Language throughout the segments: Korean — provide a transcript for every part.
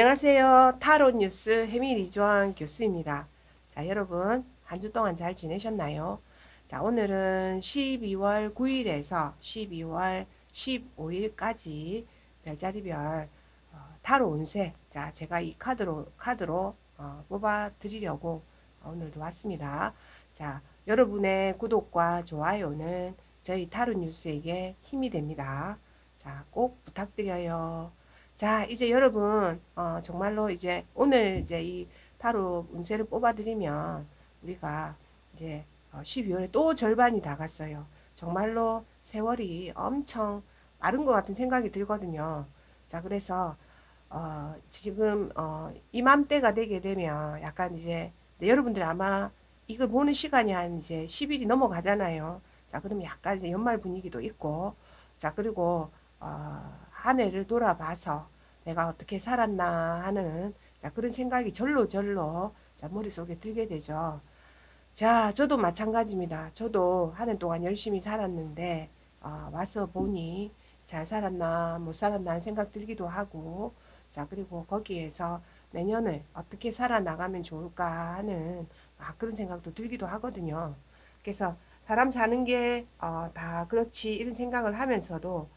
안녕하세요. 타로 뉴스 해밀이조한 교수입니다. 자, 여러분 한 주 동안 잘 지내셨나요? 자, 오늘은 12월 9일에서 12월 15일까지 별자리별 어, 타로 운세. 자, 제가 이 카드로 카드로 어, 뽑아 드리려고 오늘도 왔습니다. 자, 여러분의 구독과 좋아요는 저희 타로 뉴스에게 힘이 됩니다. 자, 꼭 부탁드려요. 자, 이제 여러분, 어, 정말로 이제 오늘 이제 이 타로 운세를 뽑아드리면 우리가 이제 12월에 어, 또 절반이 다 갔어요. 정말로 세월이 엄청 빠른 것 같은 생각이 들거든요. 자, 그래서 어, 지금 어, 이맘때가 되게 되면 약간 이제 여러분들 아마 이거 보는 시간이 한 이제 10일이 넘어가잖아요. 자, 그러면 약간 이제 연말 분위기도 있고, 자, 그리고 어, 한 해를 돌아봐서 내가 어떻게 살았나 하는 자, 그런 생각이 절로 절로 자, 머릿속에 들게 되죠. 자, 저도 마찬가지입니다. 저도 한해 동안 열심히 살았는데 어, 와서 보니 잘 살았나 못 살았나 하는 생각 들기도 하고 자 그리고 거기에서 내년을 어떻게 살아나가면 좋을까 하는 아, 그런 생각도 들기도 하거든요. 그래서 사람 사는 게다 어, 그렇지 이런 생각을 하면서도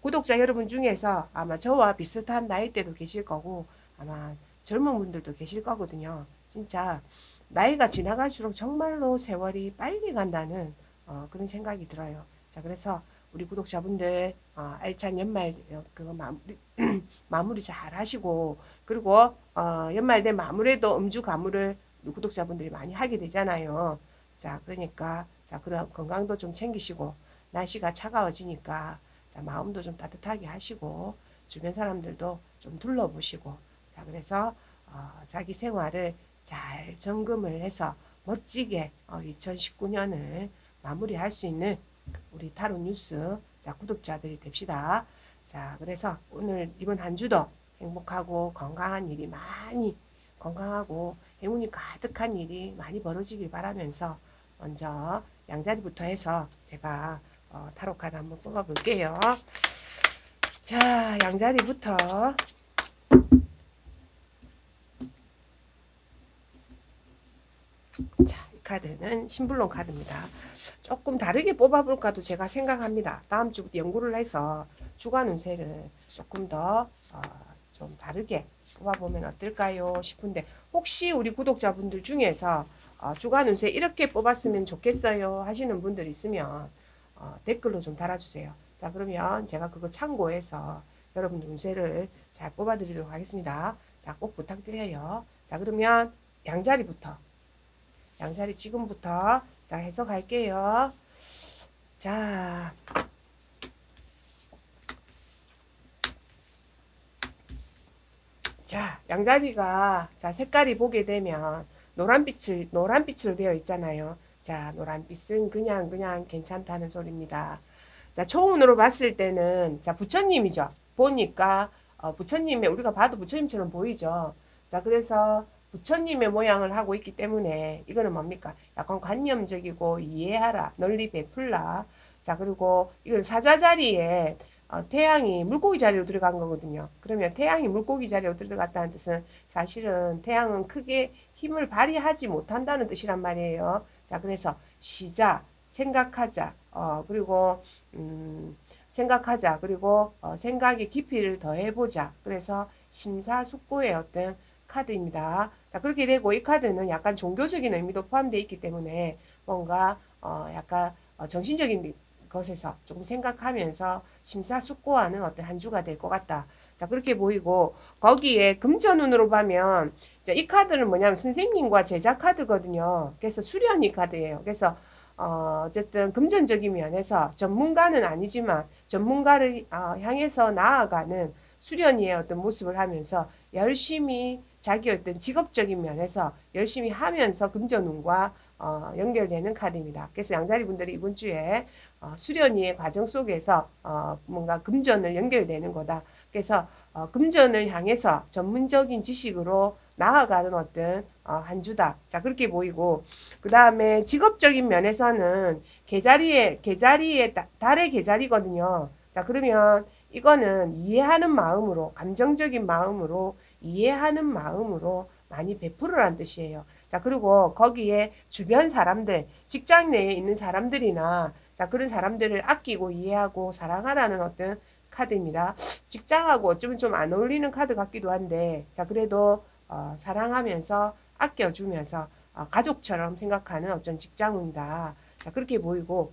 구독자 여러분 중에서 아마 저와 비슷한 나이대도 계실 거고 아마 젊은 분들도 계실 거거든요. 진짜 나이가 지나갈수록 정말로 세월이 빨리 간다는 어, 그런 생각이 들어요. 자 그래서 우리 구독자분들 어, 알찬 연말 어, 그거 마무리 마무리 잘 하시고 그리고 어, 연말 된 마무리도 음주 가무를 구독자분들이 많이 하게 되잖아요. 자 그러니까 자 그런 건강도 좀 챙기시고 날씨가 차가워지니까 자, 마음도 좀 따뜻하게 하시고 주변 사람들도 좀 둘러보시고 자 그래서 어, 자기 생활을 잘 점검을 해서 멋지게 어, 2019년을 마무리할 수 있는 우리 타로 뉴스 자, 구독자들이 됩시다. 자 그래서 오늘 이번 한 주도 행복하고 건강한 일이 많이 건강하고 행운이 가득한 일이 많이 벌어지길 바라면서 먼저 양자리부터 해서 제가 어, 타로 카드 한번 뽑아 볼게요. 자, 양자리부터 자, 이 카드는 신불론 카드입니다. 조금 다르게 뽑아볼까도 제가 생각합니다. 다음 주부터 연구를 해서 주간 운세를 조금 더 어, 좀 다르게 뽑아보면 어떨까요 싶은데 혹시 우리 구독자분들 중에서 어, 주간 운세 이렇게 뽑았으면 좋겠어요 하시는 분들 있으면 어, 댓글로 좀 달아주세요. 자 그러면 제가 그거 참고해서 여러분 운세를 잘 뽑아드리도록 하겠습니다. 자 꼭 부탁드려요. 자 그러면 양자리부터 양자리 지금부터 자 해석할게요. 자 자, 양자리가 자 색깔이 보게 되면 노란빛을 노란빛으로 되어 있잖아요. 자, 노란빛은 그냥 그냥 괜찮다는 소리입니다. 자, 초운으로 봤을 때는 자, 부처님이죠. 보니까 어, 부처님의 우리가 봐도 부처님처럼 보이죠. 자, 그래서 부처님의 모양을 하고 있기 때문에 이거는 뭡니까? 약간 관념적이고 이해하라, 널리 베풀라. 자, 그리고 이걸 사자 자리에 어, 태양이 물고기 자리로 들어간 거거든요. 그러면 태양이 물고기 자리로 들어갔다는 뜻은 사실은 태양은 크게 힘을 발휘하지 못한다는 뜻이란 말이에요. 자, 그래서 시작, 생각하자, 어, 그리고, 음, 생각하자, 그리고, 어, 생각의 깊이를 더해보자. 그래서 심사숙고의 어떤 카드입니다. 자, 그렇게 되고 이 카드는 약간 종교적인 의미도 포함되어 있기 때문에 뭔가, 어, 약간, 어, 정신적인 것에서 조금 생각하면서 심사숙고하는 어떤 한 주가 될 것 같다. 자, 그렇게 보이고, 거기에 금전운으로 보면, 이 카드는 뭐냐면 선생님과 제자 카드거든요. 그래서 수련이 카드예요. 그래서, 어, 어쨌든 금전적인 면에서 전문가는 아니지만 전문가를 어, 향해서 나아가는 수련이의 어떤 모습을 하면서 열심히 자기 어떤 직업적인 면에서 열심히 하면서 금전운과 어, 연결되는 카드입니다. 그래서 양자리 분들이 이번 주에 어, 수련이의 과정 속에서 어, 뭔가 금전을 연결되는 거다. 그래서 어, 금전을 향해서 전문적인 지식으로 나아가는 어떤 어, 한 주다. 자 그렇게 보이고 그 다음에 직업적인 면에서는 계자리에 계자리에 달의 계자리거든요. 자 그러면 이거는 이해하는 마음으로 감정적인 마음으로 이해하는 마음으로 많이 베풀으란 뜻이에요. 자, 그리고 거기에 주변 사람들, 직장 내에 있는 사람들이나 자, 그런 사람들을 아끼고 이해하고 사랑하라는 어떤 카드입니다. 직장하고 어쩌면 좀 안 어울리는 카드 같기도 한데, 자, 그래도 어, 사랑하면서 아껴주면서 어, 가족처럼 생각하는 어떤 직장운이다. 자, 그렇게 보이고,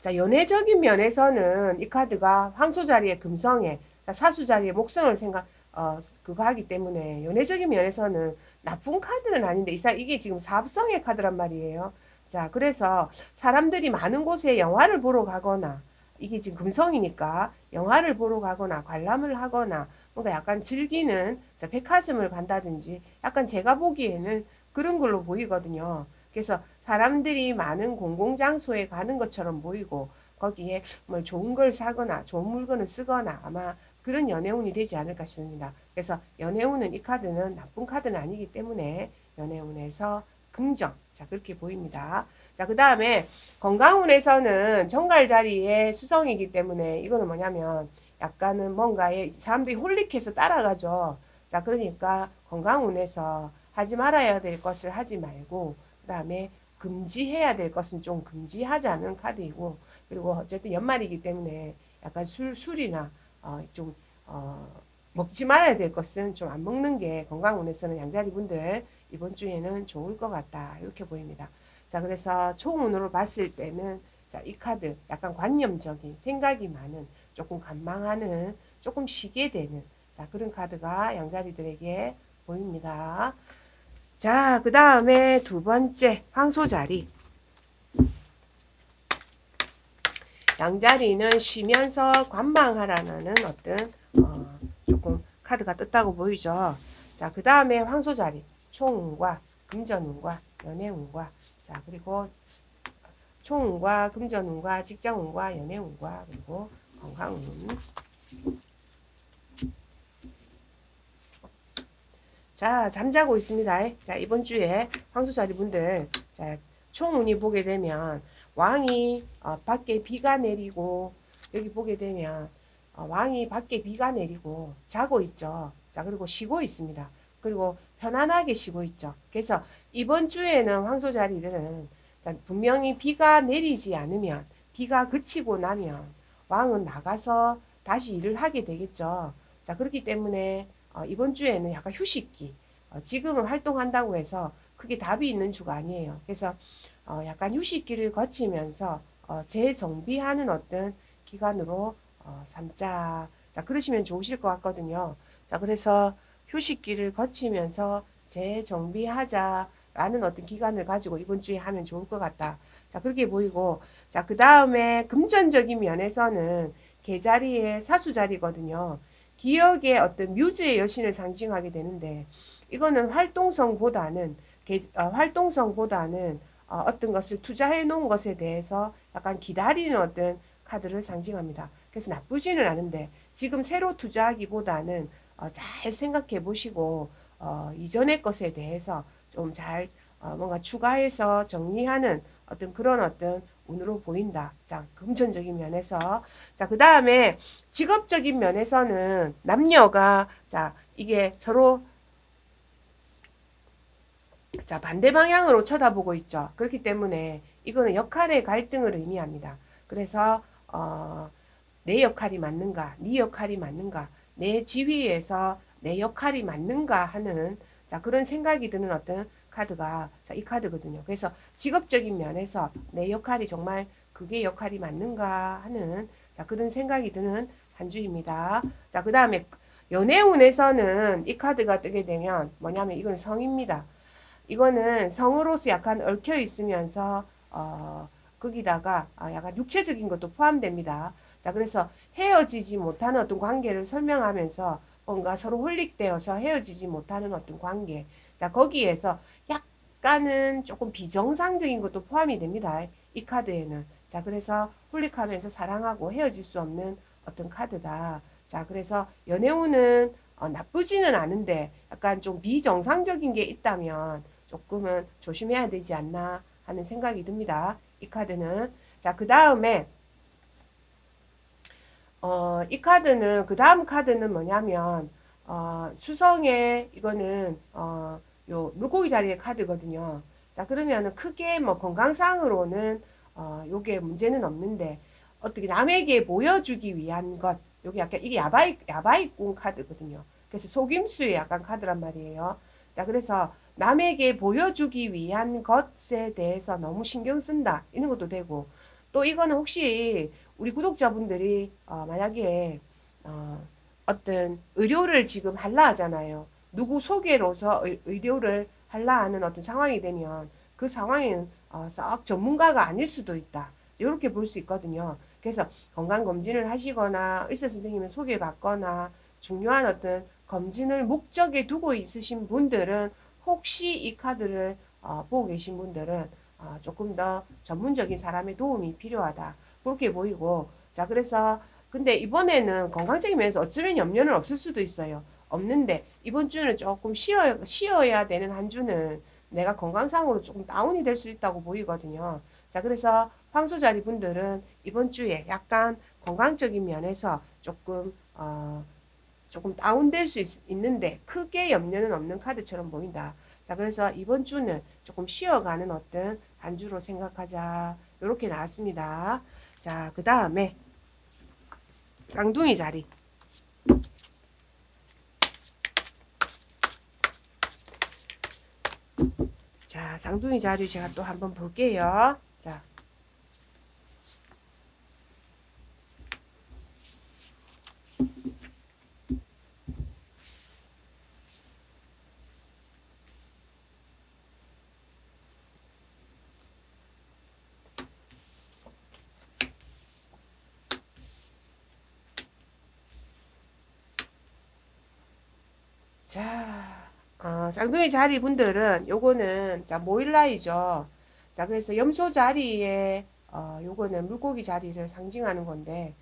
자, 연애적인 면에서는 이 카드가 황소 자리에 금성에, 사수 자리에 목성을 생각, 어, 그거 하기 때문에 연애적인 면에서는 나쁜 카드는 아닌데 이사 이게 지금 사업성의 카드란 말이에요. 자, 그래서 사람들이 많은 곳에 영화를 보러 가거나 이게 지금 금성이니까 영화를 보러 가거나 관람을 하거나 뭔가 약간 즐기는 자, 백화점을 간다든지 약간 제가 보기에는 그런 걸로 보이거든요. 그래서 사람들이 많은 공공장소에 가는 것처럼 보이고 거기에 뭐 좋은 걸 사거나 좋은 물건을 쓰거나 아마 그런 연애운이 되지 않을까 싶습니다. 그래서 연애운은 이 카드는 나쁜 카드는 아니기 때문에 연애운에서 긍정. 자, 그렇게 보입니다. 자, 그 다음에 건강운에서는 정갈 자리에 수성이기 때문에 이거는 뭐냐면 약간은 뭔가에 사람들이 홀릭해서 따라가죠. 자, 그러니까 건강운에서 하지 말아야 될 것을 하지 말고 그 다음에 금지해야 될 것은 좀 금지하자는 카드이고 그리고 어쨌든 연말이기 때문에 약간 술, 술이나 어, 좀 어, 먹지 말아야 될 것은 좀 안 먹는 게 건강운에서는 양자리 분들 이번 주에는 좋을 것 같다 이렇게 보입니다. 자 그래서 총운으로 봤을 때는 자, 이 카드 약간 관념적인 생각이 많은 조금 간망하는 조금 쉬게 되는 자 그런 카드가 양자리들에게 보입니다. 자 그 다음에 두 번째 황소자리 양자리는 쉬면서 관망하라는 어떤 어, 조금 카드가 떴다고 보이죠. 자, 그 다음에 황소자리, 총운과 금전운과 연애운과 자, 그리고 총운과 금전운과 직장운과 연애운과 그리고 건강운 자, 잠자고 있습니다. 자, 이번 주에 황소자리 분들 자, 총운이 보게 되면 왕이 어, 밖에 비가 내리고 여기 보게 되면 어, 왕이 밖에 비가 내리고 자고 있죠. 자 그리고 쉬고 있습니다. 그리고 편안하게 쉬고 있죠. 그래서 이번 주에는 황소 자리들은 분명히 비가 내리지 않으면 비가 그치고 나면 왕은 나가서 다시 일을 하게 되겠죠. 자 그렇기 때문에 어, 이번 주에는 약간 휴식기 어, 지금은 활동한다고 해서 그게 답이 있는 주가 아니에요. 그래서 어, 약간 휴식기를 거치면서 어, 재정비하는 어떤 기간으로 어, 삼자 자 그러시면 좋으실 것 같거든요. 자 그래서 휴식기를 거치면서 재정비하자라는 어떤 기간을 가지고 이번 주에 하면 좋을 것 같다. 자 그렇게 보이고 자 그 다음에 금전적인 면에서는 계자리의 사수자리거든요. 기억의 어떤 뮤즈의 여신을 상징하게 되는데 이거는 활동성보다는 어, 활동성보다는 어, 어떤 것을 투자해 놓은 것에 대해서 약간 기다리는 어떤 카드를 상징합니다. 그래서 나쁘지는 않은데 지금 새로 투자하기보다는 어, 잘 생각해 보시고 어, 이전의 것에 대해서 좀잘 어, 뭔가 추가해서 정리하는 어떤 그런 어떤 운으로 보인다. 자, 금전적인 면에서. 자, 그 다음에 직업적인 면에서는 남녀가, 자, 이게 서로 자, 반대 방향으로 쳐다보고 있죠. 그렇기 때문에 이거는 역할의 갈등을 의미합니다. 그래서 어, 내 역할이 맞는가, 네 역할이 맞는가, 내 지위에서 내 역할이 맞는가 하는 자, 그런 생각이 드는 어떤 카드가 자, 이 카드거든요. 그래서 직업적인 면에서 내 역할이 정말 그게 역할이 맞는가 하는 자, 그런 생각이 드는 한 주입니다. 자, 그 다음에 연애운에서는 이 카드가 뜨게 되면 뭐냐면 이건 성입니다. 이거는 성으로서 약간 얽혀 있으면서 어, 거기다가 아, 약간 육체적인 것도 포함됩니다. 자, 그래서 헤어지지 못하는 어떤 관계를 설명하면서 뭔가 서로 홀릭되어서 헤어지지 못하는 어떤 관계. 자, 거기에서 약간은 조금 비정상적인 것도 포함이 됩니다. 이 카드에는. 자, 그래서 홀릭하면서 사랑하고 헤어질 수 없는 어떤 카드다. 자, 그래서 연애운은 어, 나쁘지는 않은데 약간 좀 비정상적인 게 있다면 조금은 조심해야 되지 않나 하는 생각이 듭니다. 이 카드는. 자, 그 다음에, 어, 이 카드는, 그 다음 카드는 뭐냐면, 어, 수성의 이거는 어, 요 물고기 자리의 카드거든요. 자 그러면은 크게 뭐 건강상으로는 어, 요게 문제는 없는데 어떻게 남에게 보여주기 위한 것 요게 약간 이게 야바이 야바이꾼 카드거든요. 그래서 속임수의 약간 카드란 말이에요. 자 그래서 남에게 보여주기 위한 것에 대해서 너무 신경 쓴다 이런 것도 되고 또 이거는 혹시 우리 구독자분들이 어, 만약에 어, 어떤 의료를 지금 할라 하잖아요. 누구 소개로서 의, 의료를 할라 하는 어떤 상황이 되면 그 상황에는 어, 썩 전문가가 아닐 수도 있다. 이렇게 볼 수 있거든요. 그래서 건강검진을 하시거나 의사 선생님을 소개받거나 중요한 어떤 검진을 목적에 두고 있으신 분들은 혹시 이 카드를 어, 보고 계신 분들은 어, 조금 더 전문적인 사람의 도움이 필요하다. 그렇게 보이고 자 그래서 근데 이번에는 건강적인 면에서 어쩌면 염려는 없을 수도 있어요. 없는데 이번 주는 조금 쉬어, 쉬어야 되는 한 주는 내가 건강상으로 조금 다운이 될 수 있다고 보이거든요. 자 그래서 황소자리 분들은 이번 주에 약간 건강적인 면에서 조금 어, 조금 다운될 수 있, 는데 크게 염려는 없는 카드처럼 보인다. 자 그래서 이번 주는 조금 쉬어가는 어떤 한 주로 생각하자. 이렇게 나왔습니다. 자 그 다음에 쌍둥이 자리. 자, 쌍둥이 자리 제가 또 한번 볼게요. 자. 자, 어, 쌍둥이 자리 분들은 요거는 자 모일라이죠. 자 그래서 염소 자리에 어, 요거는 물고기 자리를 상징하는 건데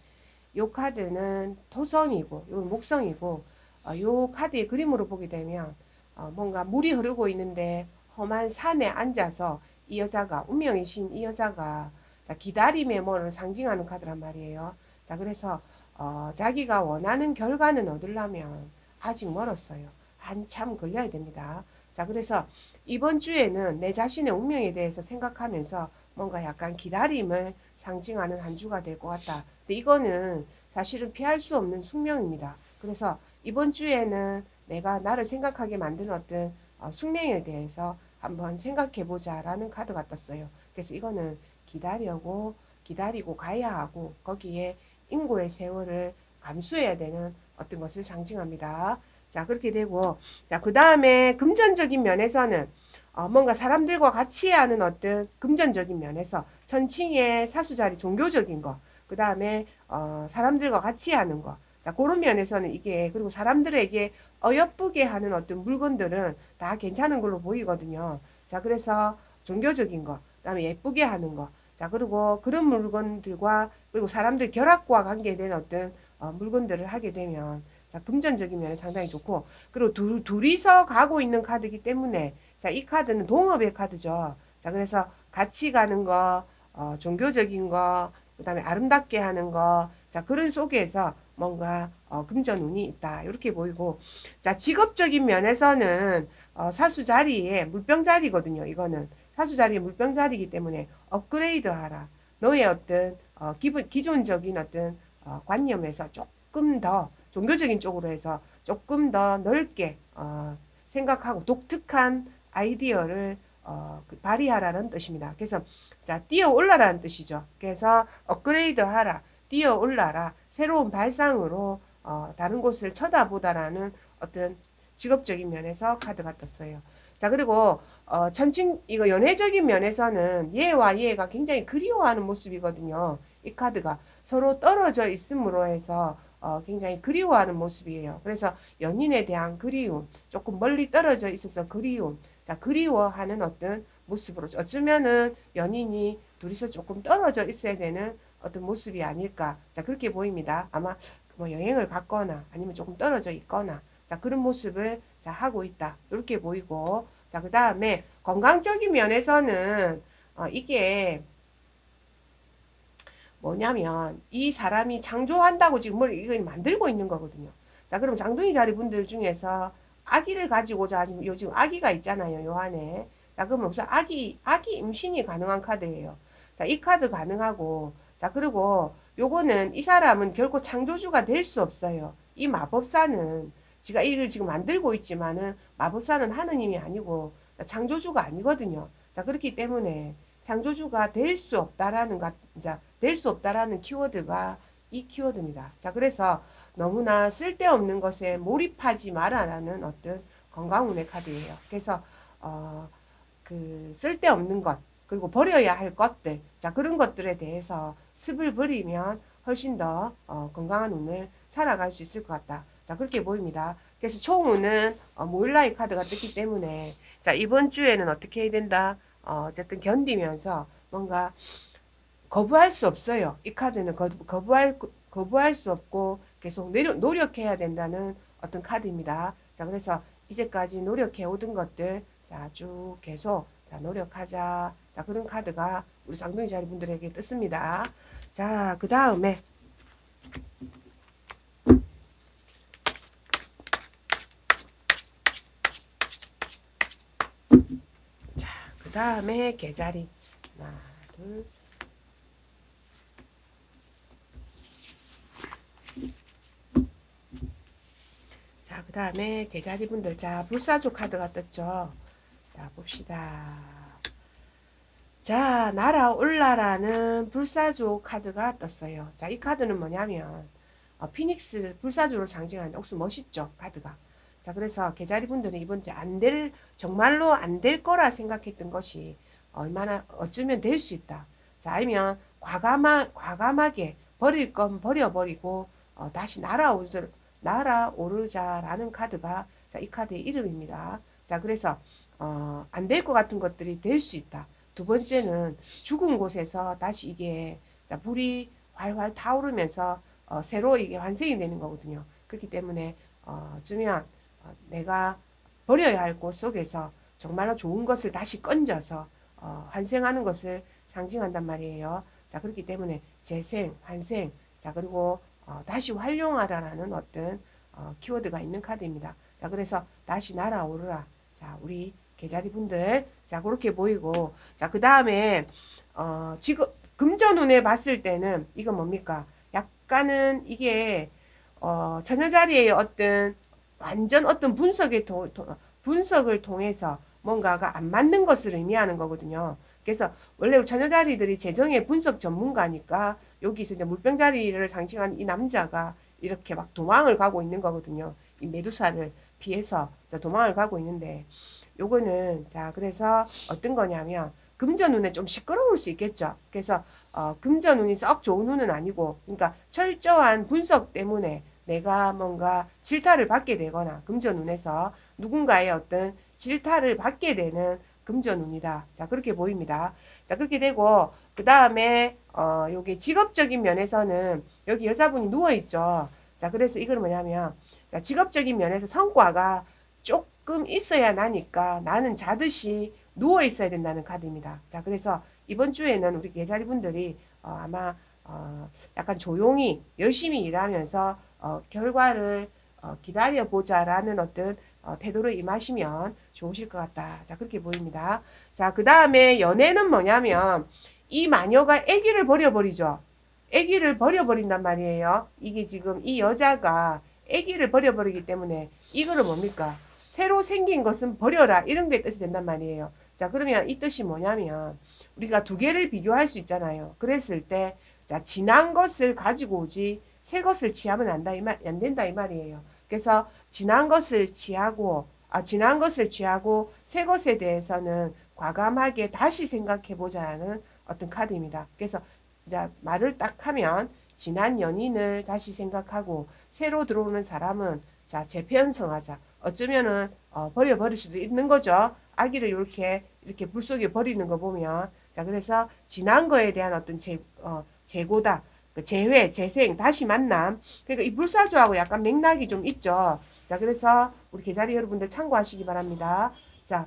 요 카드는 토성이고 요 목성이고 어, 요 카드의 그림으로 보게 되면 어, 뭔가 물이 흐르고 있는데 험한 산에 앉아서 이 여자가 운명이신 이 여자가 자, 기다림의 뭐를 상징하는 카드란 말이에요. 자 그래서 어, 자기가 원하는 결과는 얻으려면 아직 멀었어요. 한참 걸려야 됩니다. 자, 그래서 이번 주에는 내 자신의 운명에 대해서 생각하면서 뭔가 약간 기다림을 상징하는 한 주가 될 것 같다. 근데 이거는 사실은 피할 수 없는 숙명입니다. 그래서 이번 주에는 내가 나를 생각하게 만드는 어떤 어, 숙명에 대해서 한번 생각해 보자 라는 카드가 떴어요. 그래서 이거는 기다려고 기다리고 가야 하고 거기에 인고의 세월을 감수해야 되는 어떤 것을 상징합니다. 자, 그렇게 되고, 자, 그 다음에 금전적인 면에서는 어, 뭔가 사람들과 같이 하는 어떤 금전적인 면에서 천칭의 사수자리 종교적인 거, 그 다음에 어, 사람들과 같이 하는 거, 자, 그런 면에서는 이게, 그리고 사람들에게 어여쁘게 하는 어떤 물건들은 다 괜찮은 걸로 보이거든요. 자, 그래서 종교적인 거, 그 다음에 예쁘게 하는 거, 자, 그리고 그런 물건들과, 그리고 사람들 결합과 관계된 어떤 어, 물건들을 하게 되면, 자, 금전적인 면에 상당히 좋고, 그리고 둘, 둘이서 가고 있는 카드이기 때문에, 자, 이 카드는 동업의 카드죠. 자, 그래서 같이 가는 거, 어, 종교적인 거, 그 다음에 아름답게 하는 거, 자, 그런 속에서 뭔가, 어, 금전운이 있다. 이렇게 보이고, 자, 직업적인 면에서는, 어, 사수 자리에 물병 자리거든요. 이거는. 사수 자리에 물병 자리이기 때문에 업그레이드 하라. 너의 어떤, 어, 기본, 기존적인 어떤, 어, 관념에서 조금 더 종교적인 쪽으로 해서 조금 더 넓게 어, 생각하고 독특한 아이디어를 어, 그 발휘하라는 뜻입니다. 그래서 자 뛰어 올라라는 뜻이죠. 그래서 업그레이드 하라, 뛰어 올라라, 새로운 발상으로 어, 다른 곳을 쳐다보다라는 어떤 직업적인 면에서 카드가 떴어요. 자 그리고 어, 천칭 이거 연애적인 면에서는 얘와 얘가 굉장히 그리워하는 모습이거든요. 이 카드가 서로 떨어져 있음으로 해서 어, 굉장히 그리워하는 모습이에요. 그래서 연인에 대한 그리움, 조금 멀리 떨어져 있어서 그리움, 자 그리워하는 어떤 모습으로 어쩌면은 연인이 둘이서 조금 떨어져 있어야 되는 어떤 모습이 아닐까, 자 그렇게 보입니다. 아마 뭐 여행을 갔거나 아니면 조금 떨어져 있거나, 자 그런 모습을 자 하고 있다 이렇게 보이고, 자 그 다음에 건강적인 면에서는 어, 이게 뭐냐면 이 사람이 창조한다고 지금 뭘 이걸 만들고 있는 거거든요. 자, 그럼 장둥이 자리 분들 중에서 아기를 가지고자 지금 요즘 아기가 있잖아요. 요 안에. 자, 그러면 우선 아기, 아기 임신이 가능한 카드예요. 자, 이 카드 가능하고, 자, 그리고 요거는 이 사람은 결코 창조주가 될 수 없어요. 이 마법사는 지가 이걸 지금 만들고 있지만은 마법사는 하느님이 아니고 창조주가 아니거든요. 자, 그렇기 때문에 창조주가 될 수 없다라는 가, 자, 될 수 없다라는 키워드가 이 키워드입니다. 자, 그래서 너무나 쓸데없는 것에 몰입하지 마라라는 어떤 건강운의 카드예요. 그래서 어, 그 쓸데없는 것 그리고 버려야 할 것들 자 그런 것들에 대해서 습을 버리면 훨씬 더 어, 건강한 운을 살아갈 수 있을 것 같다. 자 그렇게 보입니다. 그래서 총운은 어, 모일라이 카드가 뜨기 때문에 자 이번 주에는 어떻게 해야 된다. 어, 어쨌든 견디면서 뭔가 거부할 수 없어요. 이 카드는 거, 거부할 거부할 수 없고 계속 노력, 노력해야 된다는 어떤 카드입니다. 자, 그래서 이제까지 노력해 오던 것들 자, 쭉 계속 자, 노력하자. 자, 그런 카드가 우리 쌍둥이 자리 분들에게 떴습니다. 자, 그 다음에 자, 그 다음에 개자리 하나, 둘, 자, 그 다음에 계자리 분들. 자, 불사조 카드가 떴죠. 자, 봅시다. 자, 날아올라라는 불사조 카드가 떴어요. 자, 이 카드는 뭐냐면, 어, 피닉스 불사조를 상징하는데, 혹시 멋있죠? 카드가. 자, 그래서 계자리 분들은 이번 주 안 될, 정말로 안 될 거라 생각했던 것이 얼마나, 어쩌면 될 수 있다. 자, 아니면 과감하, 과감하게 버릴 건 버려버리고, 어, 다시 날아오를 날아오르자라는 카드가 자, 이 카드의 이름입니다. 자, 그래서 어, 안 될 것 같은 것들이 될 수 있다. 두 번째는 죽은 곳에서 다시 이게 자, 불이 활활 타오르면서 어, 새로 이게 환생이 되는 거거든요. 그렇기 때문에 어, 주면 어, 내가 버려야 할 곳 속에서 정말로 좋은 것을 다시 건져서 어, 환생하는 것을 상징한단 말이에요. 자, 그렇기 때문에 재생, 환생, 자, 그리고 어, 다시 활용하라라는 어떤 어, 키워드가 있는 카드입니다. 자, 그래서 다시 날아오르라. 자, 우리 계자리 분들. 자, 그렇게 보이고. 자, 그 다음에, 어, 지금, 금전운에 봤을 때는, 이건 뭡니까? 약간은 이게, 어, 처녀자리의 어떤, 완전 어떤 분석의 도, 도, 분석을 통해서 뭔가가 안 맞는 것을 의미하는 거거든요. 그래서 원래 처녀자리들이 재정의 분석 전문가니까 여기서 이제 물병자리를 상징한 이 남자가 이렇게 막 도망을 가고 있는 거거든요. 이 메두사를 피해서 도망을 가고 있는데 요거는 자 그래서 어떤 거냐면 금전 운에 좀 시끄러울 수 있겠죠. 그래서 어, 금전 운이 썩 좋은 운은 아니고 그러니까 철저한 분석 때문에 내가 뭔가 질타를 받게 되거나 금전 운에서 누군가의 어떤 질타를 받게 되는 금전 운이다. 자 그렇게 보입니다. 자 그렇게 되고 그 다음에 어 요게 직업적인 면에서는 여기 여자분이 누워 있죠. 자 그래서 이거는 뭐냐면 자 직업적인 면에서 성과가 조금 있어야 나니까 나는 자듯이 누워 있어야 된다는 카드입니다. 자 그래서 이번 주에는 우리 계자리 분들이 어, 아마 어, 약간 조용히 열심히 일하면서 어, 결과를 어, 기다려 보자라는 어떤 어, 태도로 임하시면 좋으실 것 같다. 자 그렇게 보입니다. 자 그 다음에 연애는 뭐냐면 이 마녀가 아기를 버려버리죠. 아기를 버려버린단 말이에요. 이게 지금 이 여자가 아기를 버려버리기 때문에 이거는 뭡니까? 새로 생긴 것은 버려라 이런 게 뜻이 된단 말이에요. 자 그러면 이 뜻이 뭐냐면 우리가 두 개를 비교할 수 있잖아요. 그랬을 때 자, 지난 것을 가지고 오지 새 것을 취하면 안다 이 말, 안 된다 이 말이에요. 그래서 지난 것을 취하고 아, 지난 것을 취하고 새 것에 대해서는 과감하게 다시 생각해 보자는 어떤 카드입니다. 그래서 자, 말을 딱 하면 지난 연인을 다시 생각하고 새로 들어오는 사람은 자 재편성하자. 어쩌면은 어, 버려버릴 수도 있는 거죠. 아기를 이렇게 이렇게 불 속에 버리는 거 보면 자 그래서 지난 거에 대한 어떤 재, 어, 재고다. 그 재회, 재생, 다시 만남. 그러니까 이 불사조하고 약간 맥락이 좀 있죠. 자 그래서 우리 계자리 여러분들 참고하시기 바랍니다. 자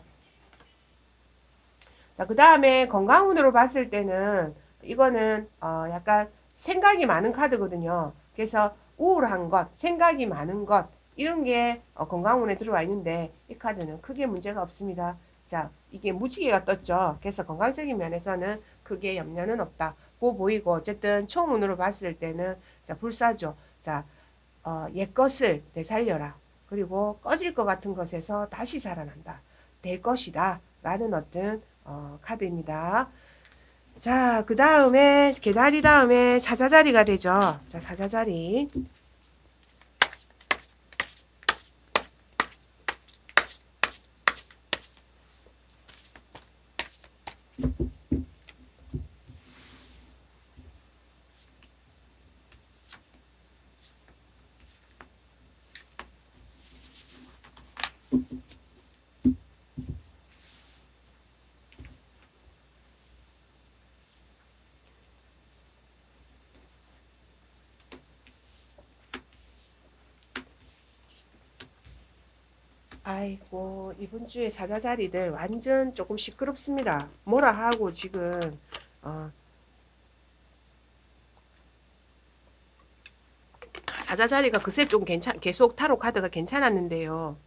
자, 그 다음에 건강운으로 봤을 때는 이거는 어, 약간 생각이 많은 카드거든요. 그래서 우울한 것, 생각이 많은 것 이런 게 어, 건강운에 들어와 있는데 이 카드는 크게 문제가 없습니다. 자, 이게 무지개가 떴죠. 그래서 건강적인 면에서는 크게 염려는 없다. 고 보이고 어쨌든 총운으로 봤을 때는 자, 불사조. 자, 어, 옛것을 되살려라. 그리고 꺼질 것 같은 것에서 다시 살아난다. 될 것이다. 라는 어떤 어, 카드입니다. 자, 그 다음에 개다리 다음에 사자자리가 되죠. 자, 사자자리. 아 이번 주에 사자자리들 완전 조금 시끄럽습니다. 뭐라 하고 지금 어, 사자자리가 그새 좀 괜찮 계속 타로 카드가 괜찮았는데요.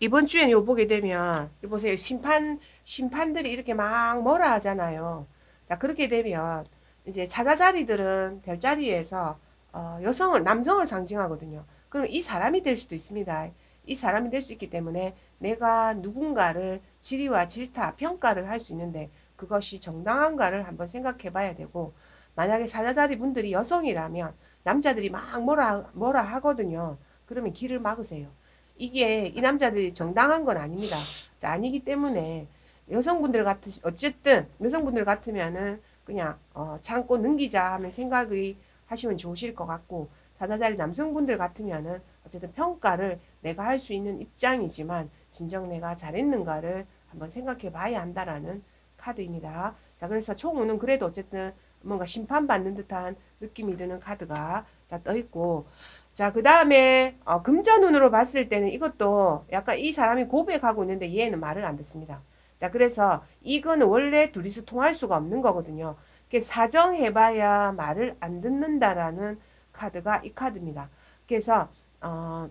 이번 주엔 요 보게 되면 이 보세요 심판 심판들이 이렇게 막 뭐라 하잖아요. 자 그렇게 되면 이제 사자자리들은 별자리에서 어, 여성을 남성을 상징하거든요. 그럼 이 사람이 될 수도 있습니다. 이 사람이 될 수 있기 때문에 내가 누군가를 질의와 질타, 평가를 할 수 있는데 그것이 정당한가를 한번 생각해 봐야 되고 만약에 사자자리 분들이 여성이라면 남자들이 막 뭐라 뭐라 하거든요. 그러면 길을 막으세요. 이게 이 남자들이 정당한 건 아닙니다. 자, 아니기 때문에 여성분들 같으 어쨌든 여성분들 같으면은 그냥 어, 참고 넘기자 하면 생각이 하시면 좋으실 것 같고 사자자리 남성분들 같으면은 어쨌든 평가를 내가 할 수 있는 입장이지만 진정 내가 잘했는가를 한번 생각해 봐야 한다라는 카드입니다. 자, 그래서 총우는 그래도 어쨌든 뭔가 심판받는 듯한 느낌이 드는 카드가 자, 떠 있고 자, 그 다음에 어, 금전운으로 봤을 때는 이것도 약간 이 사람이 고백하고 있는데 얘는 말을 안 듣습니다. 자, 그래서 이거는 원래 둘이서 통할 수가 없는 거거든요. 사정해봐야 말을 안 듣는다라는 카드가 이 카드입니다. 그래서 어,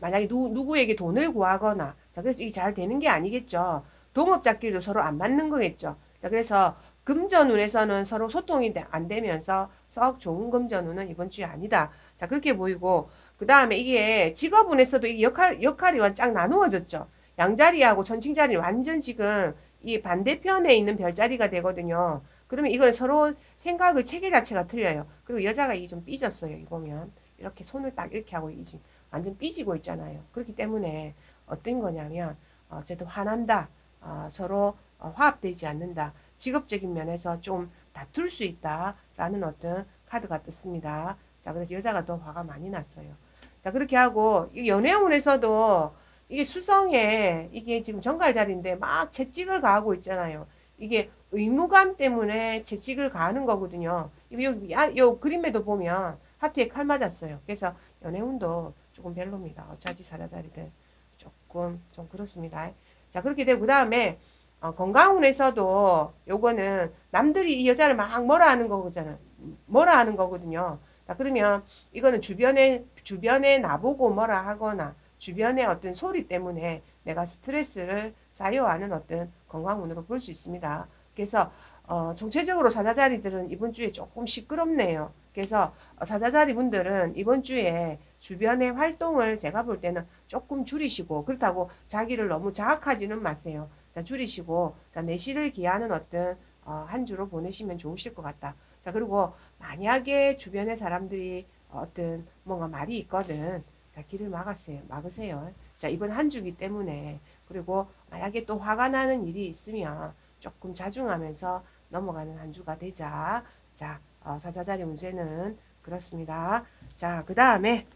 만약에 누, 누구에게 돈을 구하거나 자 그래서 이게 잘 되는 게 아니겠죠. 동업자끼리도 서로 안 맞는 거겠죠. 자 그래서 금전운에서는 서로 소통이 안 되면서 썩 좋은 금전운은 이번 주에 아니다. 자 그렇게 보이고 그 다음에 이게 직업운에서도 이 역할 역할이 쫙 나누어졌죠. 양자리하고 천칭자리 완전 지금 이 반대편에 있는 별자리가 되거든요. 그러면 이거는 서로 생각의 체계 자체가 틀려요. 그리고 여자가 이게 좀 삐졌어요. 이 보면 이렇게 손을 딱 이렇게 하고 이지 완전 삐지고 있잖아요. 그렇기 때문에 어떤 거냐면 어쨌든 화난다. 어, 서로 어, 화합되지 않는다. 직업적인 면에서 좀 다툴 수 있다라는 어떤 카드가 떴습니다. 자, 그래서 여자가 더 화가 많이 났어요. 자, 그렇게 하고 이 연애운에서도 이게 수성에 이게 지금 정갈 자리인데 막 채찍을 가하고 있잖아요. 이게 의무감 때문에 채찍을 가하는 거거든요. 요, 요 그림에도 보면 하트에 칼 맞았어요. 그래서 연애운도 조금 별로입니다. 어차피 사자자리들 조금 좀 그렇습니다. 자 그렇게 되고 그 다음에 어, 건강운에서도 요거는 남들이 이 여자를 막 뭐라 하는 거잖아요. 뭐라 하는 거거든요. 자 그러면 이거는 주변에 주변에 나보고 뭐라 하거나 주변의 어떤 소리 때문에 내가 스트레스를 쌓여하는 어떤 건강운으로 볼 수 있습니다. 그래서 어, 정체적으로 사자자리들은 이번 주에 조금 시끄럽네요. 그래서 사자자리 분들은 이번 주에 주변의 활동을 제가 볼 때는 조금 줄이시고 그렇다고 자기를 너무 자학하지는 마세요. 자 줄이시고 자 내실을 기하는 어떤 어, 한 주로 보내시면 좋으실 것 같다. 자 그리고 만약에 주변의 사람들이 어떤 뭔가 말이 있거든. 자 길을 막았어요. 막으세요. 자 이번 한 주기 때문에 그리고 만약에 또 화가 나는 일이 있으면 조금 자중하면서 넘어가는 한 주가 되자. 자 어, 사자자리 문제는 그렇습니다. 자 그 다음에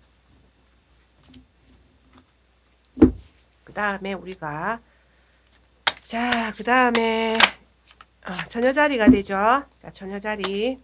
다음에 우리가 자, 그 다음에 어, 처녀자리가 되죠. 자, 처녀자리.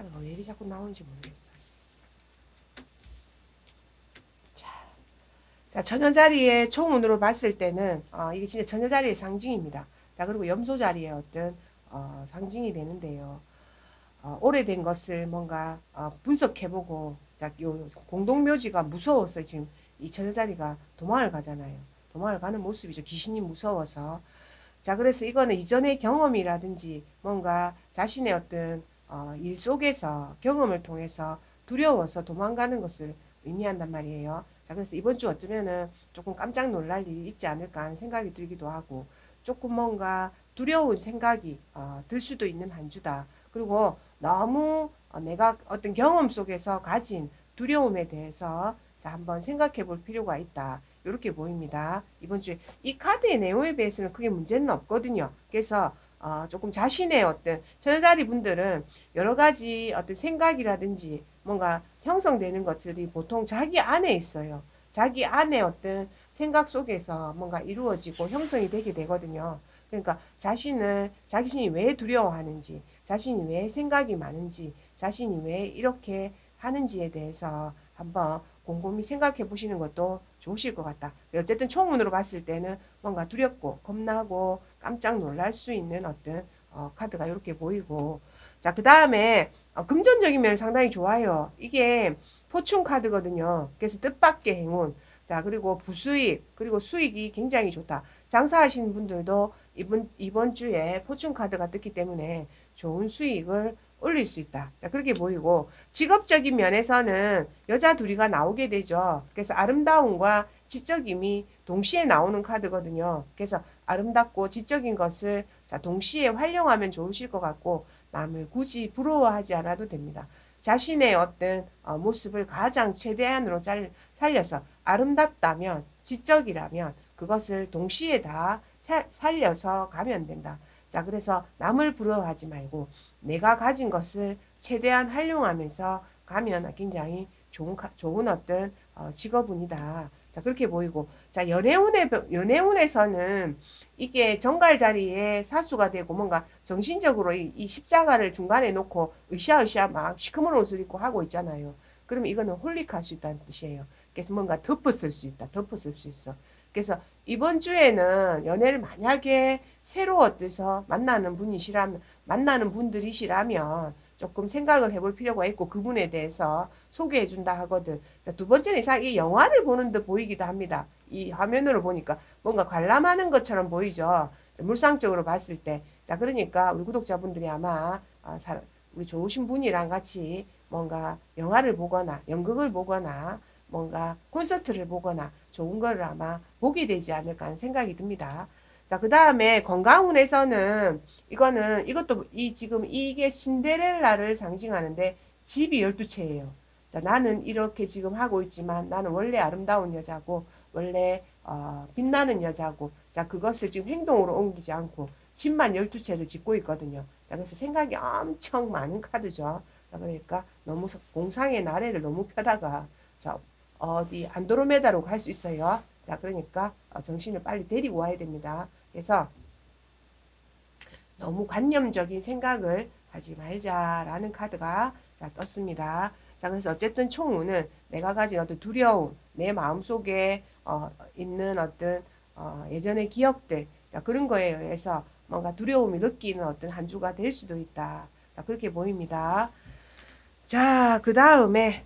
카드가 왜 이리 자꾸 나오는지 모르겠어요. 자, 자 천여자리의 총운으로 봤을 때는 어, 이게 진짜 천여자리의 상징입니다. 자 그리고 염소자리의 어떤 어, 상징이 되는데요. 어, 오래된 것을 뭔가 어, 분석해보고 자, 요 공동묘지가 무서워서 지금 이 천여자리가 도망을 가잖아요. 도망을 가는 모습이죠. 귀신이 무서워서. 자, 그래서 이거는 이전의 경험이라든지 뭔가 자신의 어떤 어, 일 속에서 경험을 통해서 두려워서 도망가는 것을 의미한단 말이에요. 자, 그래서 이번 주 어쩌면은 조금 깜짝 놀랄 일이 있지 않을까 하는 생각이 들기도 하고 조금 뭔가 두려운 생각이 어, 들 수도 있는 한 주다. 그리고 너무 어, 내가 어떤 경험 속에서 가진 두려움에 대해서 자, 한번 생각해 볼 필요가 있다. 이렇게 보입니다. 이번 주에 이 카드의 내용에 비해서는 크게 문제는 없거든요. 그래서 어, 조금 자신의 어떤 천여자리 분들은 여러 가지 어떤 생각이라든지 뭔가 형성되는 것들이 보통 자기 안에 있어요. 자기 안에 어떤 생각 속에서 뭔가 이루어지고 형성이 되게 되거든요. 그러니까 자신을 자신이 왜 두려워하는지, 자신이 왜 생각이 많은지, 자신이 왜 이렇게 하는지에 대해서 한번 곰곰이 생각해 보시는 것도 좋으실 것 같다. 어쨌든 총문으로 봤을 때는 뭔가 두렵고 겁나고 깜짝 놀랄 수 있는 어떤 어, 카드가 이렇게 보이고 자 그 다음에 어, 금전적인 면 상당히 좋아요. 이게 포춘 카드거든요. 그래서 뜻밖의 행운 자 그리고 부수익 그리고 수익이 굉장히 좋다. 장사하시는 분들도 이번 이번 주에 포춘 카드가 떴기 때문에 좋은 수익을 올릴 수 있다. 자, 그렇게 보이고 직업적인 면에서는 여자 둘이가 나오게 되죠. 그래서 아름다움과 지적임이 동시에 나오는 카드거든요. 그래서 아름답고 지적인 것을 자, 동시에 활용하면 좋으실 것 같고 남을 굳이 부러워하지 않아도 됩니다. 자신의 어떤 어, 모습을 가장 최대한으로 잘, 살려서 아름답다면 지적이라면 그것을 동시에 다 사, 살려서 가면 된다. 자, 그래서 남을 부러워하지 말고 내가 가진 것을 최대한 활용하면서 가면 굉장히 좋은, 좋은 어떤 어, 직업운이다. 자, 그렇게 보이고. 자, 연애운에, 연애운에서는 이게 정갈 자리에 사수가 되고 뭔가 정신적으로 이, 이 십자가를 중간에 놓고 으쌰으쌰 막 시커먼 옷을 입고 하고 있잖아요. 그러면 이거는 홀릭할 수 있다는 뜻이에요. 그래서 뭔가 덮었을 수 있다. 덮었을 수 있어. 그래서 이번 주에는 연애를 만약에 새로 어때서 만나는 분이시라면 만나는 분들이시라면 조금 생각을 해볼 필요가 있고 그분에 대해서 소개해 준다 하거든. 두 번째는 이상 이 영화를 보는 듯 보이기도 합니다. 이 화면으로 보니까 뭔가 관람하는 것처럼 보이죠. 물상적으로 봤을 때. 자, 그러니까 우리 구독자분들이 아마 아, 우리 좋으신 분이랑 같이 뭔가 영화를 보거나 연극을 보거나 뭔가 콘서트를 보거나 좋은 걸 아마 보게 되지 않을까 하는 생각이 듭니다. 자, 그 다음에 건강운에서는 이거는 이것도 이 지금 이게 신데렐라를 상징하는데 집이 12채예요. 자, 나는 이렇게 지금 하고 있지만 나는 원래 아름다운 여자고 원래 어, 빛나는 여자고 자, 그것을 지금 행동으로 옮기지 않고 집만 12채를 짓고 있거든요. 자, 그래서 생각이 엄청 많은 카드죠. 자, 그러니까 너무 공상의 나래를 너무 펴다가 자, 어디 안드로메다로 갈 수 있어요. 자, 그러니까 어, 정신을 빨리 데리고 와야 됩니다. 그래서 너무 관념적인 생각을 하지 말자라는 카드가 자, 떴습니다. 자, 그래서 어쨌든 총우는 내가 가진 어떤 두려움, 내 마음속에 어, 있는 어떤 어, 예전의 기억들, 자, 그런 거에 의해서 뭔가 두려움이 느끼는 어떤 한 주가 될 수도 있다. 자, 그렇게 보입니다. 자, 그 다음에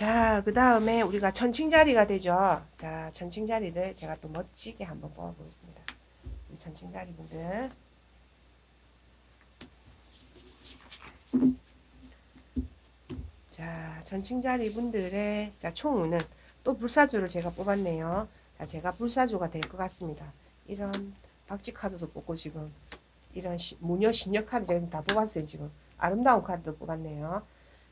자, 그 다음에 우리가 천칭자리가 되죠. 자, 천칭자리를 제가 또 멋지게 한번 뽑아보겠습니다. 우리 천칭자리 분들. 자, 천칭자리 분들의 자, 총우는 또 불사조를 제가 뽑았네요. 자, 제가 불사조가 될 것 같습니다. 이런 박쥐 카드도 뽑고 지금 이런 시, 무녀 신녀 카드 제가 다 뽑았어요. 지금 아름다운 카드도 뽑았네요.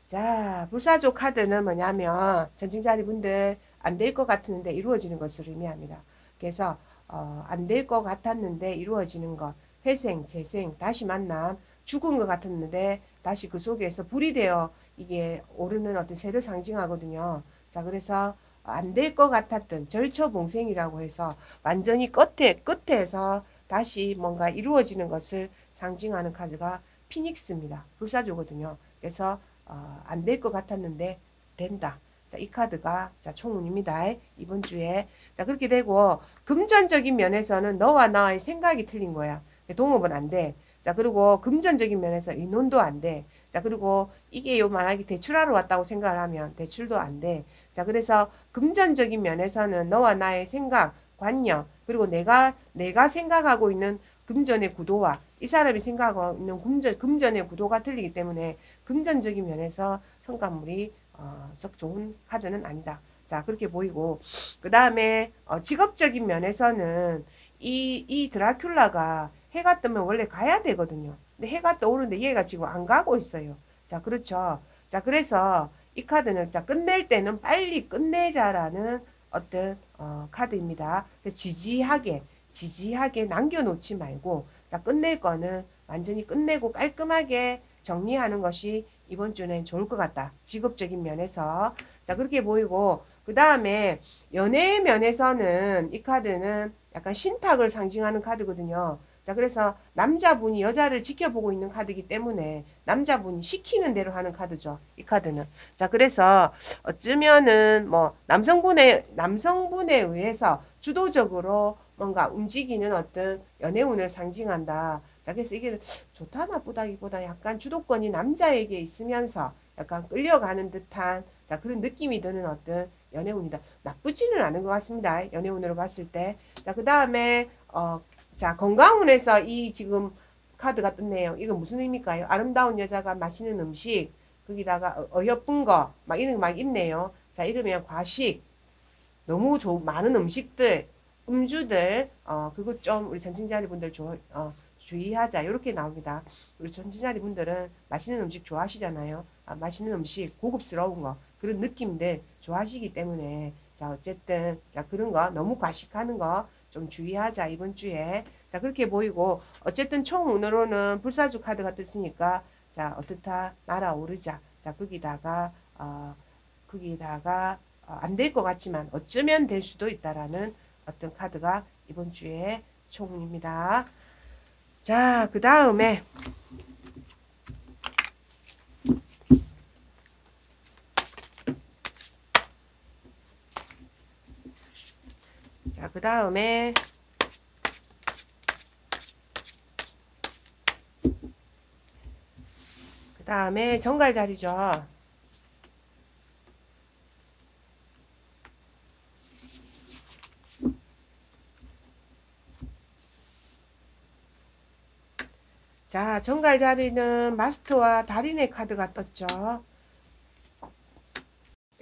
자, 불사조 카드는 뭐냐면 전칭자리 분들 안 될 것 같았는데 이루어지는 것을 의미합니다. 그래서 어, 안 될 것 같았는데 이루어지는 것, 회생, 재생, 다시 만남, 죽은 것 같았는데 다시 그 속에서 불이 되어 이게 오르는 어떤 새를 상징하거든요. 자, 그래서 안 될 것 같았던 절처봉생이라고 해서 완전히 끝에 끝에서 다시 뭔가 이루어지는 것을 상징하는 카드가 피닉스입니다. 불사조거든요. 그래서 어, 안될 것 같았는데 된다. 자, 이 카드가 자, 총운입니다. 이번 주에. 자, 그렇게 되고 금전적인 면에서는 너와 나의 생각이 틀린 거야. 동업은 안 돼. 자, 그리고 금전적인 면에서 인혼도 안 돼. 자, 그리고 이게 요 만약에 대출하러 왔다고 생각을 하면 대출도 안 돼. 자, 그래서 금전적인 면에서는 너와 나의 생각, 관념, 그리고 내가, 내가 생각하고 있는 금전의 구도와 이 사람이 생각하고 있는 금전, 금전의 구도가 틀리기 때문에 금전적인 면에서 성과물이 어, 썩 좋은 카드는 아니다. 자, 그렇게 보이고, 그 다음에 어, 직업적인 면에서는 이, 이 드라큘라가 해가 뜨면 원래 가야 되거든요. 근데 해가 떠오르는데 얘가 지금 안 가고 있어요. 자, 그렇죠. 자, 그래서 이 카드는 자, 끝낼 때는 빨리 끝내자라는 어떤 어, 카드입니다. 지지하게, 지지하게 남겨놓지 말고, 자, 끝낼 거는 완전히 끝내고 깔끔하게 정리하는 것이 이번 주는 좋을 것 같다. 직업적인 면에서. 자, 그렇게 보이고, 그 다음에 연애 면에서는 이 카드는 약간 신탁을 상징하는 카드거든요. 자, 그래서 남자분이 여자를 지켜보고 있는 카드이기 때문에 남자분이 시키는 대로 하는 카드죠. 이 카드는. 자, 그래서 어쩌면은 뭐 남성분의, 남성분에 의해서 주도적으로 뭔가 움직이는 어떤 연애운을 상징한다. 자, 그래서 이게 좋다 나쁘다기보다 약간 주도권이 남자에게 있으면서 약간 끌려가는 듯한 자, 그런 느낌이 드는 어떤 연애운이다. 나쁘지는 않은 것 같습니다. 연애운으로 봤을 때. 자, 그 다음에, 어, 자, 건강운에서 이 지금 카드가 떴네요. 이건 무슨 의미일까요? 아름다운 여자가 마시는 음식, 거기다가 어, 어여쁜 거, 막 이런 거 막 있네요. 자, 이러면 과식, 너무 좋은, 많은 음식들, 음주들, 어, 그거 좀 우리 전신자리 분들 조, 어, 주의하자. 이렇게 나옵니다. 우리 전신자리 분들은 맛있는 음식 좋아하시잖아요. 아, 맛있는 음식, 고급스러운 거, 그런 느낌들 좋아하시기 때문에, 자, 어쨌든, 자, 그런 거, 너무 과식하는 거, 좀 주의하자 이번 주에 자 그렇게 보이고 어쨌든 총운으로는 불사주 카드가 떴으니까 자 어떻다 날아오르자 자 거기다가 어 거기다가 어, 안될 것 같지만 어쩌면 될 수도 있다라는 어떤 카드가 이번 주에 총운입니다 자 그 다음에 자, 그 다음에 그 다음에 정갈 자리죠. 자, 정갈 자리는 마스터와 달인의 카드가 떴죠.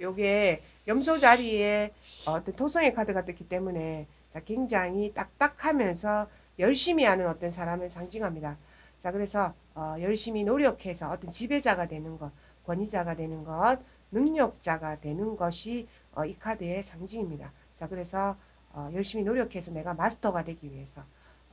요게 염소 자리에 어떤 토성의 카드가 떴기 때문에 자, 굉장히 딱딱하면서 열심히 하는 어떤 사람을 상징합니다. 자, 그래서 어, 열심히 노력해서 어떤 지배자가 되는 것, 권위자가 되는 것, 능력자가 되는 것이 어, 이 카드의 상징입니다. 자, 그래서 어, 열심히 노력해서 내가 마스터가 되기 위해서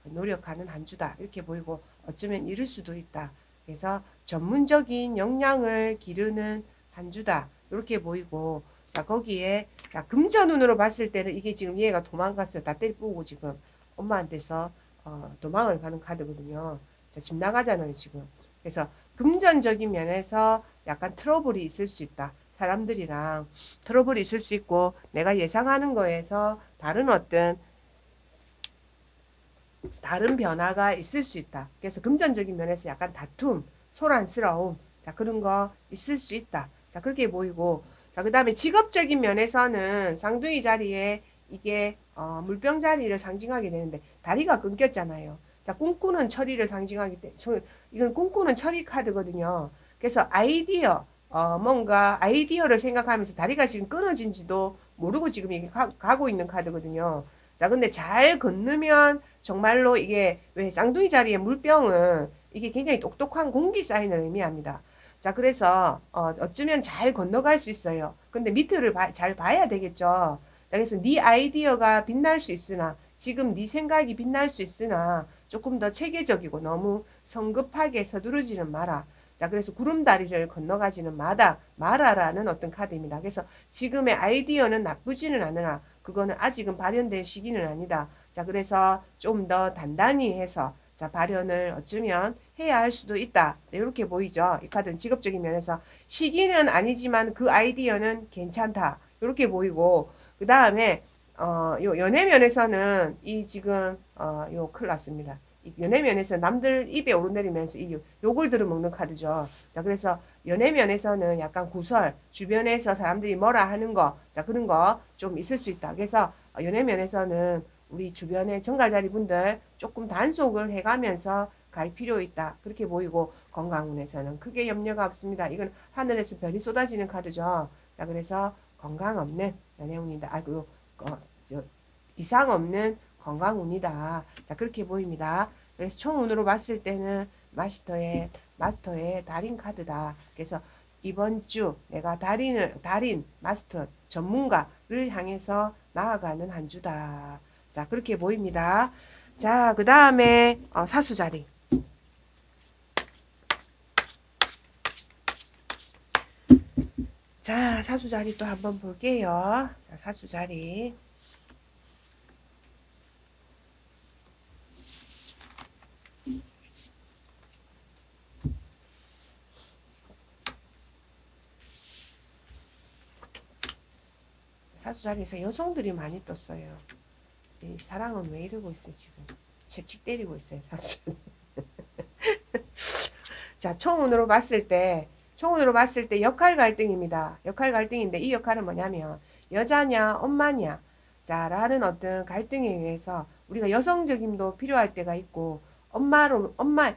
노력하는 한 주다. 이렇게 보이고 어쩌면 이룰 수도 있다. 그래서 전문적인 역량을 기르는 한 주다. 이렇게 보이고 자 거기에 자 금전운으로 봤을 때는 이게 지금 얘가 도망갔어요. 다 때리고 지금 엄마한테서 어, 도망을 가는 카드거든요. 자, 집 나가잖아요 지금. 그래서 금전적인 면에서 약간 트러블이 있을 수 있다. 사람들이랑 트러블이 있을 수 있고 내가 예상하는 거에서 다른 어떤 다른 변화가 있을 수 있다. 그래서 금전적인 면에서 약간 다툼, 소란스러움, 자 그런 거 있을 수 있다. 자 그렇게 보이고 자, 그 다음에 직업적인 면에서는 쌍둥이 자리에 이게 어, 물병 자리를 상징하게 되는데 다리가 끊겼잖아요. 자, 꿈꾸는 처리를 상징하기 때문에 이건 꿈꾸는 처리 카드거든요. 그래서 아이디어 어, 뭔가 아이디어를 생각하면서 다리가 지금 끊어진지도 모르고 지금 이게 가, 가고 있는 카드거든요. 자, 근데 잘 건너면 정말로 이게 왜 쌍둥이 자리에 물병은 이게 굉장히 똑똑한 공기 사인을 의미합니다. 자, 그래서 어, 어쩌면 잘 건너갈 수 있어요. 근데 밑을 봐, 잘 봐야 되겠죠. 그래서 네 아이디어가 빛날 수 있으나 지금 네 생각이 빛날 수 있으나 조금 더 체계적이고 너무 성급하게 서두르지는 마라. 자, 그래서 구름다리를 건너가지는 마다 마라라는 어떤 카드입니다. 그래서 지금의 아이디어는 나쁘지는 않으나 그거는 아직은 발현된 시기는 아니다. 자, 그래서 좀 더 단단히 해서 자, 발현을 어쩌면 해야 할 수도 있다. 이렇게 보이죠. 이 카드는 직업적인 면에서 시기는 아니지만 그 아이디어는 괜찮다. 이렇게 보이고 그 다음에 어, 요 연애 면에서는 이 지금 어, 요 큰일 났습니다. 연애 면에서 남들 입에 오르내리면서 이 욕을 들어먹는 카드죠. 자, 그래서 연애 면에서는 약간 구설, 주변에서 사람들이 뭐라 하는 거, 자, 그런 거 좀 있을 수 있다. 그래서 연애 면에서는 우리 주변의 정갈자리 분들 조금 단속을 해가면서 갈 필요 있다. 그렇게 보이고 건강운에서는 크게 염려가 없습니다. 이건 하늘에서 별이 쏟아지는 카드죠. 자, 그래서 건강 없는 연애운이다. 아, 그, 어, 저, 이상 없는 건강운이다. 자, 그렇게 보입니다. 그래서 총운으로 봤을 때는 마스터의, 마스터의 달인 카드다. 그래서 이번 주 내가 달인을, 달인, 마스터, 전문가를 향해서 나아가는 한 주다. 자, 그렇게 보입니다. 자, 그 다음에 어, 사수자리. 자, 사수자리 또 한번 볼게요. 자, 사수자리. 사수 자리에서 여성들이 많이 떴어요. 이 사랑은 왜 이러고 있어요 지금? 채찍 때리고 있어요 사수. 자 총운으로 봤을 때 총운으로 봤을 때 역할 갈등입니다. 역할 갈등인데 이 역할은 뭐냐면 여자냐 엄마냐 자라는 어떤 갈등에 의해서 우리가 여성적임도 필요할 때가 있고 엄마로 엄마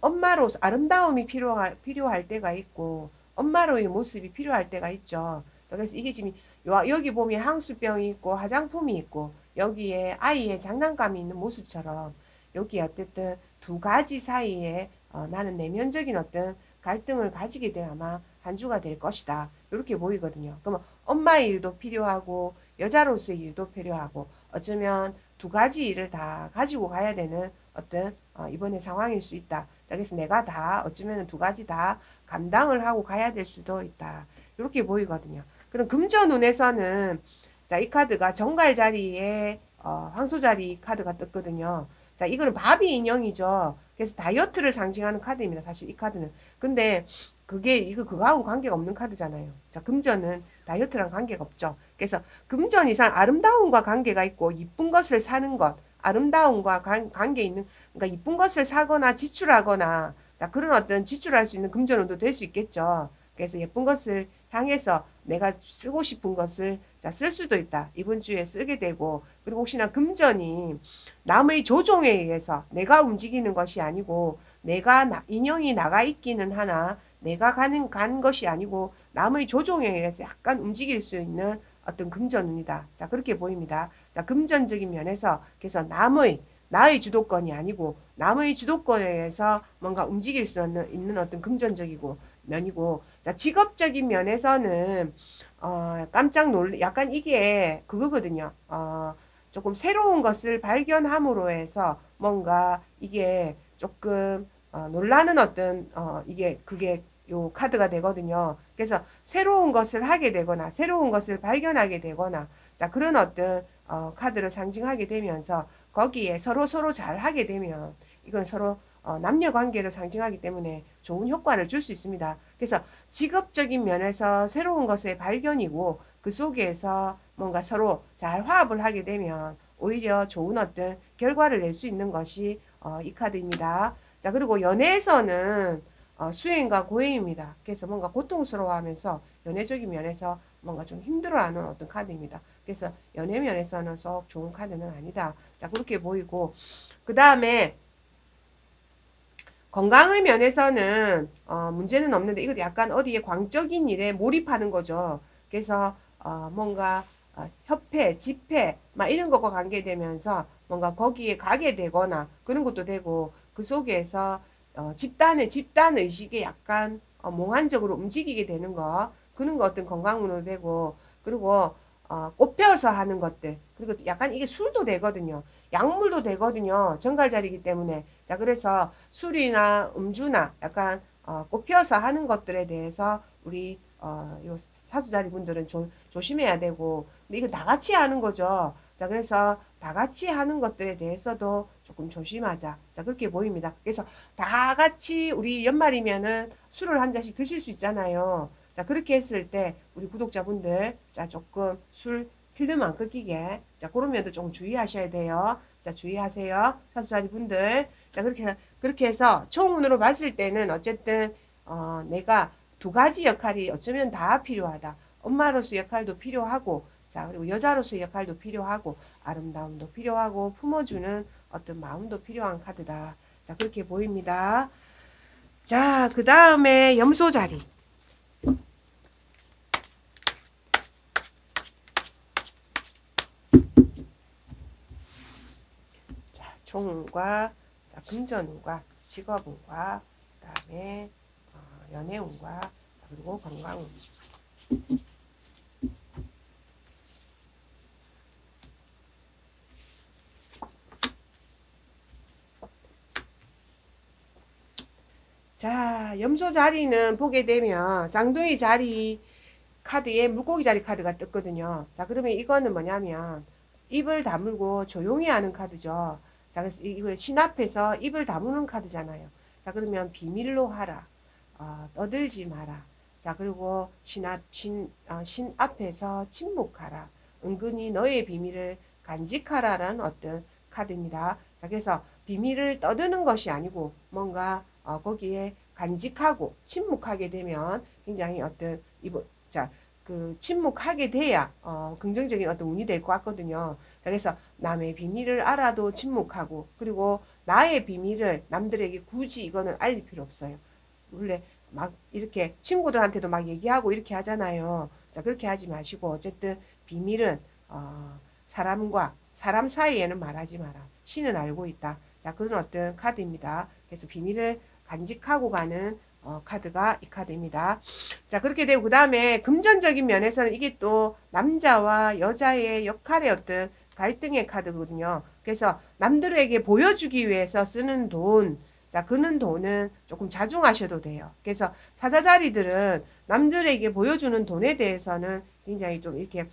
엄마로 아름다움이 필요할 필요할 때가 있고 엄마로의 모습이 필요할 때가 있죠. 그래서 이게 지금 여기 보면 향수병이 있고 화장품이 있고 여기에 아이의 장난감이 있는 모습처럼 여기 어쨌든 두 가지 사이에 어, 나는 내면적인 어떤 갈등을 가지게 될 아마 한 주가 될 것이다. 이렇게 보이거든요. 그러면 엄마의 일도 필요하고 여자로서의 일도 필요하고 어쩌면 두 가지 일을 다 가지고 가야 되는 어떤 어, 이번에 상황일 수 있다. 그래서 내가 다 어쩌면 두 가지 다 감당을 하고 가야 될 수도 있다. 이렇게 보이거든요. 그럼 금전운에서는 자, 이 카드가 정갈 자리에 어, 황소 자리 카드가 떴거든요. 자, 이거는 바비 인형이죠. 그래서 다이어트를 상징하는 카드입니다. 사실 이 카드는. 근데 그게 이거 그거하고 관계가 없는 카드잖아요. 자, 금전은 다이어트랑 관계가 없죠. 그래서 금전 이상 아름다움과 관계가 있고 이쁜 것을 사는 것, 아름다움과 관, 관계 있는 그러니까 이쁜 것을 사거나 지출하거나 자, 그런 어떤 지출할 수 있는 금전운도 될 수 있겠죠. 그래서 예쁜 것을 향해서 내가 쓰고 싶은 것을 자, 쓸 수도 있다. 이번 주에 쓰게 되고 그리고 혹시나 금전이 남의 조종에 의해서 내가 움직이는 것이 아니고 내가 나, 인형이 나가 있기는 하나 내가 가는 간 것이 아니고 남의 조종에 의해서 약간 움직일 수 있는 어떤 금전운이다. 자 그렇게 보입니다. 자 금전적인 면에서 그래서 남의 나의 주도권이 아니고 남의 주도권에 의해서 뭔가 움직일 수 있는 어떤 금전적이고 면이고 자 직업적인 면에서는 어, 깜짝 놀 약간 이게 그거거든요. 어, 조금 새로운 것을 발견함으로 해서 뭔가 이게 조금 어, 놀라는 어떤 어, 이게 그게 요 카드가 되거든요. 그래서 새로운 것을 하게 되거나 새로운 것을 발견하게 되거나 자 그런 어떤 어, 카드를 상징하게 되면서 거기에 서로 서로 잘 하게 되면 이건 서로 어, 남녀 관계를 상징하기 때문에 좋은 효과를 줄 수 있습니다. 그래서 직업적인 면에서 새로운 것의 발견이고 그 속에서 뭔가 서로 잘 화합을 하게 되면 오히려 좋은 어떤 결과를 낼 수 있는 것이 어, 이 카드입니다. 자 그리고 연애에서는 어, 수행과 고행입니다. 그래서 뭔가 고통스러워하면서 연애적인 면에서 뭔가 좀 힘들어하는 어떤 카드입니다. 그래서 연애 면에서는 썩 좋은 카드는 아니다. 자 그렇게 보이고 그 다음에 건강의 면에서는 어, 문제는 없는데 이것도 약간 어디에 광적인 일에 몰입하는 거죠. 그래서 어, 뭔가 어, 협회, 집회 막 이런 것과 관계되면서 뭔가 거기에 가게 되거나 그런 것도 되고 그 속에서 어, 집단의 집단 의식에 약간 어, 몽환적으로 움직이게 되는 거 그런 거 어떤 건강으로 되고 그리고 어, 꽃펴서 하는 것들 그리고 약간 이게 술도 되거든요. 약물도 되거든요. 정갈자리이기 때문에. 자, 그래서 술이나 음주나 약간 어, 꼽혀서 하는 것들에 대해서 우리 어, 요 사수자리 분들은 조, 조심해야 되고 근데 이거 다 같이 하는 거죠. 자 그래서 다 같이 하는 것들에 대해서도 조금 조심하자. 자 그렇게 보입니다. 그래서 다 같이 우리 연말이면은 술을 한 잔씩 드실 수 있잖아요. 자 그렇게 했을 때 우리 구독자분들 자 조금 술 필름 안 끊기게 자 그런 면도 조금 주의하셔야 돼요. 자 주의하세요. 사수자리 분들 자 그렇게 그렇게 해서 총운으로 봤을 때는 어쨌든 어, 내가 두 가지 역할이 어쩌면 다 필요하다. 엄마로서 역할도 필요하고 자 그리고 여자로서 역할도 필요하고 아름다움도 필요하고 품어주는 어떤 마음도 필요한 카드다. 자 그렇게 보입니다. 자 그 다음에 염소 자리. 자, 금전운과 직업운과 그 다음에 어, 연애운과 그리고 건강운. 자, 염소 자리는 보게 되면 쌍둥이 자리 카드에 물고기 자리 카드가 떴거든요. 자, 그러면 이거는 뭐냐면 입을 다물고 조용히 하는 카드죠. 자, 그래서 이거 신 앞에서 입을 다무는 카드잖아요. 자, 그러면 비밀로 하라. 어, 떠들지 마라. 자, 그리고 신, 앞, 신, 어, 신 앞에서 침묵하라. 은근히 너의 비밀을 간직하라라는 어떤 카드입니다. 자, 그래서 비밀을 떠드는 것이 아니고 뭔가 어, 거기에 간직하고 침묵하게 되면 굉장히 어떤 이번 자, 그 침묵하게 돼야 어, 긍정적인 어떤 운이 될 것 같거든요. 자, 그래서 남의 비밀을 알아도 침묵하고 그리고 나의 비밀을 남들에게 굳이 이거는 알릴 필요 없어요. 원래 막 이렇게 친구들한테도 막 얘기하고 이렇게 하잖아요. 자, 그렇게 하지 마시고 어쨌든 비밀은 어, 사람과 사람 사이에는 말하지 마라. 신은 알고 있다. 자, 그런 어떤 카드입니다. 그래서 비밀을 간직하고 가는 어, 카드가 이 카드입니다. 자, 그렇게 되고, 그 다음에 금전적인 면에서는 이게 또 남자와 여자의 역할의 어떤 갈등의 카드거든요. 그래서 남들에게 보여주기 위해서 쓰는 돈, 자, 그는 돈은 조금 자중하셔도 돼요. 그래서 사자 자리들은 남들에게 보여주는 돈에 대해서는 굉장히 좀 이렇게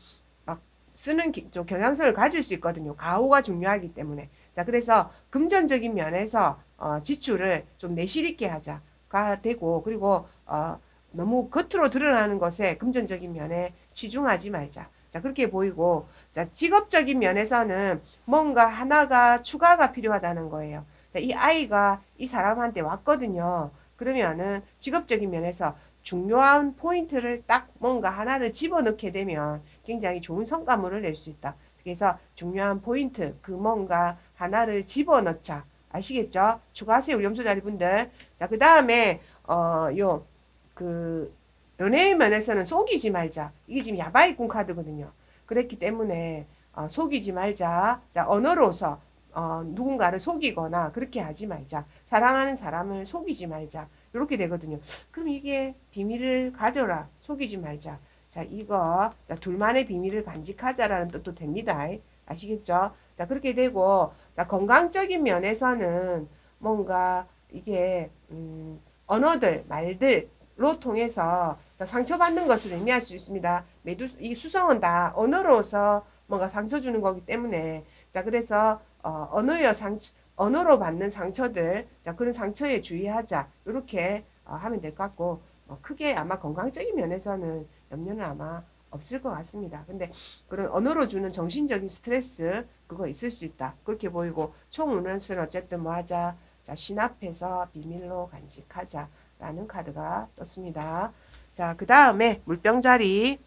막 쓰는 기, 좀 경향성을 가질 수 있거든요. 가오가 중요하기 때문에. 자, 그래서 금전적인 면에서 어, 지출을 좀 내실 있게 하자가 되고 그리고 어, 너무 겉으로 드러나는 것에 금전적인 면에 치중하지 말자. 자, 그렇게 보이고 자, 직업적인 면에서는 뭔가 하나가 추가가 필요하다는 거예요. 자, 이 아이가 이 사람한테 왔거든요. 그러면은 직업적인 면에서 중요한 포인트를 딱 뭔가 하나를 집어넣게 되면 굉장히 좋은 성과물을 낼 수 있다. 그래서 중요한 포인트, 그 뭔가 하나를 집어넣자. 아시겠죠? 추가하세요. 우리 염소자리 분들. 자, 그 다음에, 어, 요, 그, 연애 면에서는 속이지 말자. 이게 지금 야바이꾼 카드거든요. 그랬기 때문에, 어, 속이지 말자. 자, 언어로서, 어, 누군가를 속이거나 그렇게 하지 말자. 사랑하는 사람을 속이지 말자. 이렇게 되거든요. 그럼 이게 비밀을 가져라. 속이지 말자. 자, 이거, 자, 둘만의 비밀을 간직하자라는 뜻도 됩니다. 아시겠죠? 자, 그렇게 되고, 자, 건강적인 면에서는 뭔가 이게, 음, 언어들, 말들로 통해서 자, 상처받는 것을 의미할 수 있습니다. 매두, 이 수성은 다 언어로서 뭔가 상처 주는 거기 때문에, 자, 그래서, 어, 언어여 상처, 언어로 받는 상처들, 자, 그런 상처에 주의하자. 이렇게 어, 하면 될 것 같고, 어, 크게 아마 건강적인 면에서는 염려는 아마 없을 것 같습니다. 근데 그런 언어로 주는 정신적인 스트레스 그거 있을 수 있다. 그렇게 보이고 총운은는 어쨌든 뭐 하자. 자, 신 앞에서 비밀로 간직하자. 라는 카드가 떴습니다. 자, 그 다음에 물병 자리.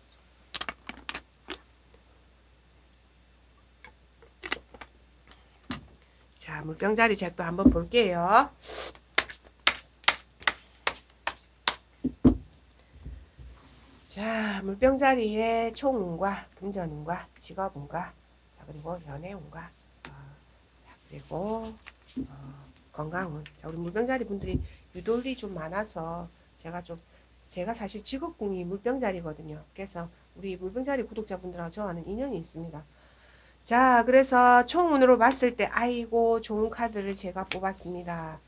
자, 물병 자리 제가 또 한번 볼게요. 자, 물병 자리에 총운과 금전운과 직업운과 자, 그리고 연애운과 어, 자, 그리고 어, 건강운. 자, 우리 물병 자리 분들이 유돌이 좀 많아서 제가 좀 제가 사실 직업궁이 물병자리거든요. 그래서 우리 물병자리 구독자분들하고 저와는 인연이 있습니다. 자, 그래서 총운으로 봤을 때 아이고 좋은 카드를 제가 뽑았습니다.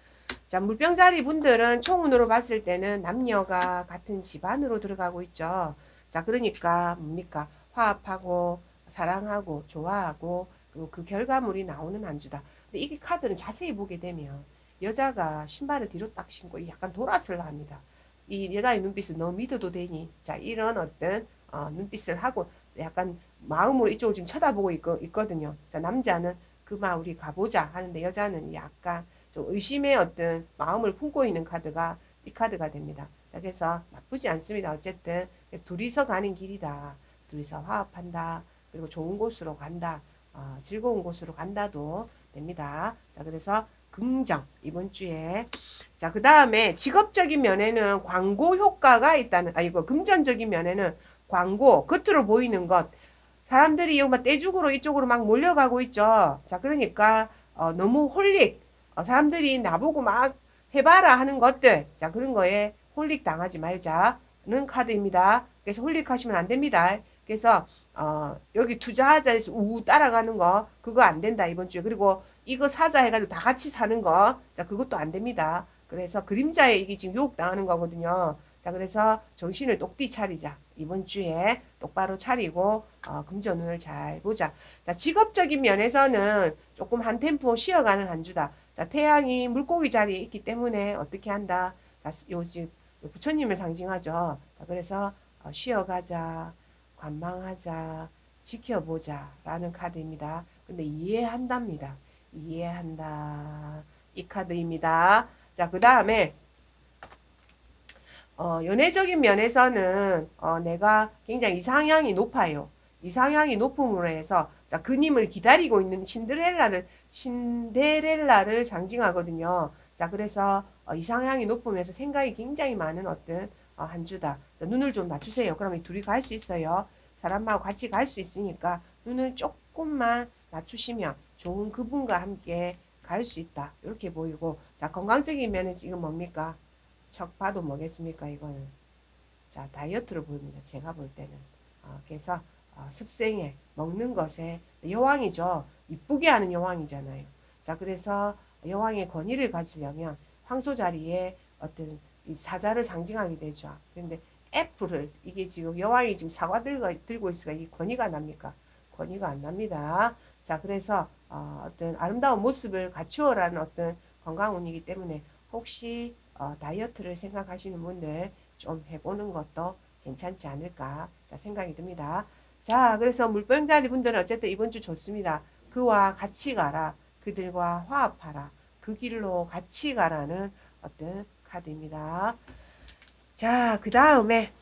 자, 물병자리 분들은 총운으로 봤을 때는 남녀가 같은 집안으로 들어가고 있죠. 자, 그러니까 뭡니까? 화합하고 사랑하고 좋아하고 그리고 그 결과물이 나오는 한 주다. 근데 이 카드는 자세히 보게 되면 여자가 신발을 뒤로 딱 신고 약간 돌아서려 합니다. 이 여자의 눈빛을 너 믿어도 되니? 자, 이런 어떤 어, 눈빛을 하고 약간 마음으로 이쪽을 지금 쳐다보고 있거, 있거든요. 자, 남자는 그만 우리 가보자 하는데 여자는 약간 좀 의심의 어떤 마음을 품고 있는 카드가 이 카드가 됩니다. 자, 그래서 나쁘지 않습니다. 어쨌든 둘이서 가는 길이다. 둘이서 화합한다. 그리고 좋은 곳으로 간다. 어, 즐거운 곳으로 간다도 됩니다. 자, 그래서 긍정 이번 주에 자 그 다음에 직업적인 면에는 광고 효과가 있다는 아 이거 금전적인 면에는 광고 겉으로 보이는 것 사람들이 막 떼죽으로 이쪽으로 막 몰려가고 있죠. 자 그러니까 어, 너무 holic 어, 사람들이 나보고 막 해봐라 하는 것들 자 그런 거에 holic 당하지 말자는 카드입니다. 그래서 holic 하시면 안 됩니다. 그래서 어, 여기 투자하자 해서 우 따라가는 거 그거 안 된다 이번 주에 그리고 이거 사자 해가지고 다 같이 사는 거 자 그것도 안 됩니다. 그래서 그림자에 이게 지금 유혹 당하는 거거든요. 자 그래서 정신을 똑띠 차리자 이번 주에 똑바로 차리고 어, 금전운을 잘 보자. 자 직업적인 면에서는 조금 한 템포 쉬어가는 한 주다. 자 태양이 물고기 자리에 있기 때문에 어떻게 한다. 자 요즘 부처님을 상징하죠. 자 그래서 어, 쉬어가자. 관망하자, 지켜보자 라는 카드입니다. 근데 이해한답니다. 이해한다. 이 카드입니다. 자, 그 다음에 어, 연애적인 면에서는 어, 내가 굉장히 이상향이 높아요. 이상향이 높음으로 해서 자, 그님을 기다리고 있는 신데렐라를 신데렐라를 상징하거든요. 자, 그래서 어, 이상향이 높으면서 생각이 굉장히 많은 어떤 어, 한 주다. 눈을 좀 낮추세요. 그러면 둘이 갈 수 있어요. 사람하고 같이 갈 수 있으니까 눈을 조금만 낮추시면 좋은 그분과 함께 갈 수 있다. 이렇게 보이고 자 건강적인 면에 지금 뭡니까? 척 봐도 뭐겠습니까? 이거는 자 다이어트로 보입니다. 제가 볼 때는 어, 그래서 어, 습생에 먹는 것에 여왕이죠. 이쁘게 하는 여왕이잖아요. 자 그래서 여왕의 권위를 가지려면 황소 자리에 어떤 사자를 상징하게 되죠. 그런데 F를 이게 지금 여왕이 지금 사과 들고, 들고 있으니까 이 권위가 납니까? 권위가 안 납니다. 자 그래서 어, 떤 아름다운 모습을 갖추어라는 어떤 건강운이기 때문에 혹시 어, 다이어트를 생각하시는 분들 좀 해보는 것도 괜찮지 않을까 생각이 듭니다. 자 그래서 물병자리 분들은 어쨌든 이번 주 좋습니다. 그와 같이 가라. 그들과 화합하라. 그 길로 같이 가라는 어떤 카드입니다. 자, 그 다음에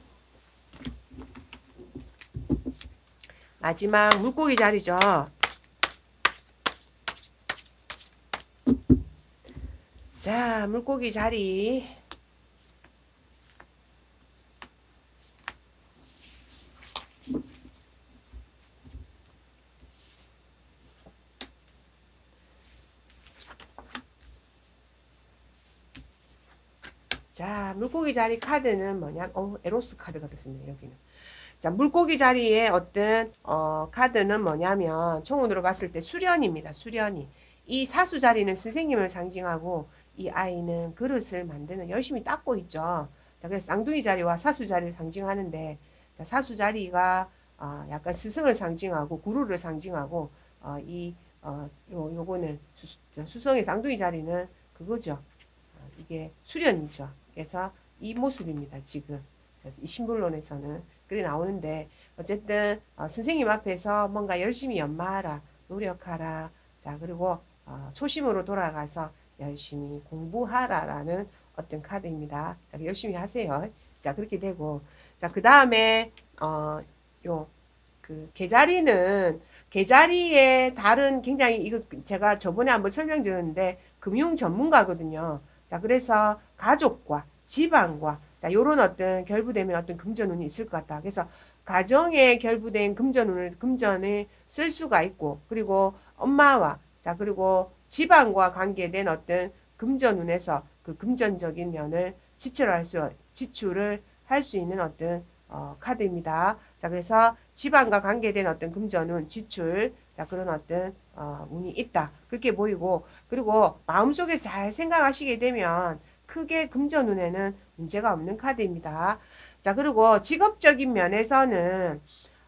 마지막 물고기 자리죠. 자, 물고기 자리. 자, 물고기 자리 카드는 뭐냐? 어, 에로스 카드가 됐습니다. 여기는. 자, 물고기 자리에 어떤 어, 카드는 뭐냐면 총으로 봤을 때 수련입니다. 수련이. 이 사수 자리는 선생님을 상징하고 이 아이는 그릇을 만드는 열심히 닦고 있죠. 자, 그래서 쌍둥이 자리와 사수 자리를 상징하는데 자, 사수 자리가 어, 약간 스승을 상징하고 구루를 상징하고 어, 이 어, 요, 요거는 수, 수성의 쌍둥이 자리는 그거죠. 어, 이게 수련이죠. 그래서 이 모습입니다. 지금 이 신불론에서는 그게 나오는데 어쨌든 어, 선생님 앞에서 뭔가 열심히 연마하라 노력하라 자 그리고 어, 초심으로 돌아가서 열심히 공부하라라는 어떤 카드입니다. 자, 열심히 하세요. 자 그렇게 되고 자 그 다음에 어, 요그 계자리는 계자리에 다른 굉장히 이거 제가 저번에 한번 설명드렸는데 금융 전문가거든요. 자, 그래서 가족과 집안과 자, 요런 어떤 결부되면 어떤 금전운이 있을 것 같다. 그래서 가정에 결부된 금전운을 금전을 쓸 수가 있고 그리고 엄마와 자, 그리고 집안과 관계된 어떤 금전운에서 그 금전적인 면을 지출할 수 지출을 할 수 있는 어떤 어, 카드입니다. 자, 그래서 집안과 관계된 어떤 금전운 지출 자 그런 어떤 어, 운이 있다 그렇게 보이고 그리고 마음속에 잘 생각하시게 되면 크게 금전 운에는 문제가 없는 카드입니다. 자 그리고 직업적인 면에서는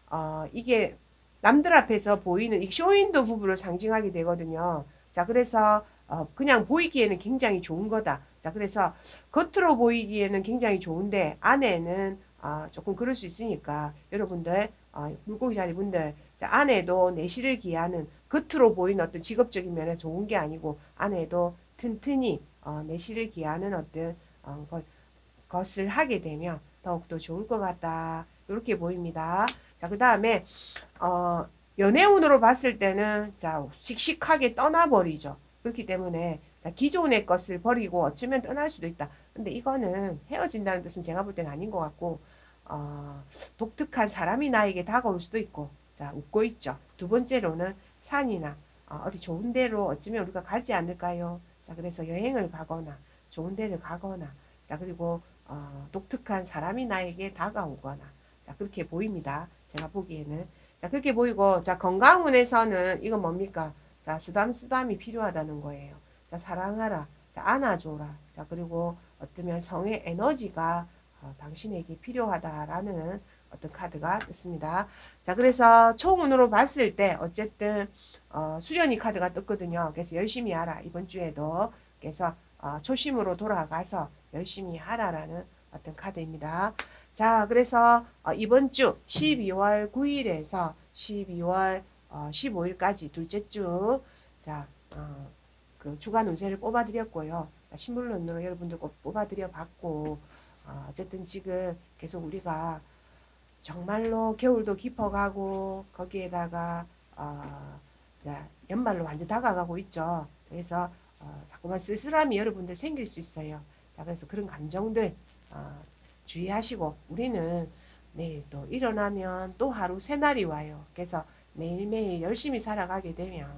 어, 이게 남들 앞에서 보이는 이 쇼윈도 부부를 상징하게 되거든요. 자 그래서 어, 그냥 보이기에는 굉장히 좋은 거다. 자 그래서 겉으로 보이기에는 굉장히 좋은데 안에는 어, 조금 그럴 수 있으니까 여러분들 어, 물고기 자리 분들 자, 안에도 내실을 기하는 겉으로 보이는 어떤 직업적인 면에 좋은 게 아니고 안에도 튼튼히 어, 내실을 기하는 어떤 어, 걸, 것을 하게 되면 더욱더 좋을 것 같다. 이렇게 보입니다. 자, 그 다음에 어, 연애운으로 봤을 때는 자 씩씩하게 떠나버리죠. 그렇기 때문에 자, 기존의 것을 버리고 어쩌면 떠날 수도 있다. 근데 이거는 헤어진다는 뜻은 제가 볼 때는 아닌 것 같고 어, 독특한 사람이 나에게 다가올 수도 있고 자 웃고 있죠. 두 번째로는 산이나 어, 어디 좋은 데로 어쩌면 우리가 가지 않을까요? 자 그래서 여행을 가거나 좋은 데를 가거나 자 그리고 어, 독특한 사람이 나에게 다가오거나 자 그렇게 보입니다. 제가 보기에는 자 그렇게 보이고 자 건강운에서는 이건 뭡니까? 자 쓰담 쓰담이 필요하다는 거예요. 자 사랑하라. 자 안아줘라. 자 그리고 어쩌면 성의 에너지가 어, 당신에게 필요하다라는 어떤 카드가 떴습니다. 자 그래서 총운으로 봤을 때 어쨌든 어, 수련이 카드가 떴거든요. 그래서 열심히 하라 이번 주에도 그래서 어, 초심으로 돌아가서 열심히 하라라는 어떤 카드입니다. 자 그래서 어, 이번 주 12월 9일에서 12월 어, 15일까지 둘째 주 자, 어, 그 주간 운세를 뽑아드렸고요. 자, 신물론으로 여러분들 꼭 뽑아드려 봤고 어, 어쨌든 지금 계속 우리가 정말로 겨울도 깊어가고 거기에다가 어, 자, 연말로 완전 다가가고 있죠. 그래서 어, 자꾸만 쓸쓸함이 여러분들 생길 수 있어요. 자, 그래서 그런 감정들 어, 주의하시고 우리는 내일 또 일어나면 또 하루 새날이 와요. 그래서 매일매일 열심히 살아가게 되면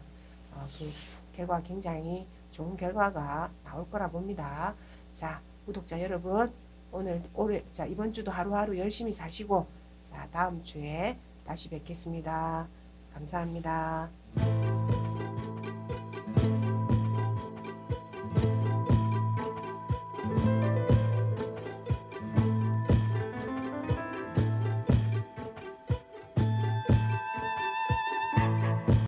어, 그 결과 굉장히 좋은 결과가 나올 거라 봅니다. 자, 구독자 여러분 오늘 올해 자 이번 주도 하루하루 열심히 사시고 자 다음 주에 다시 뵙겠습니다. 감사합니다.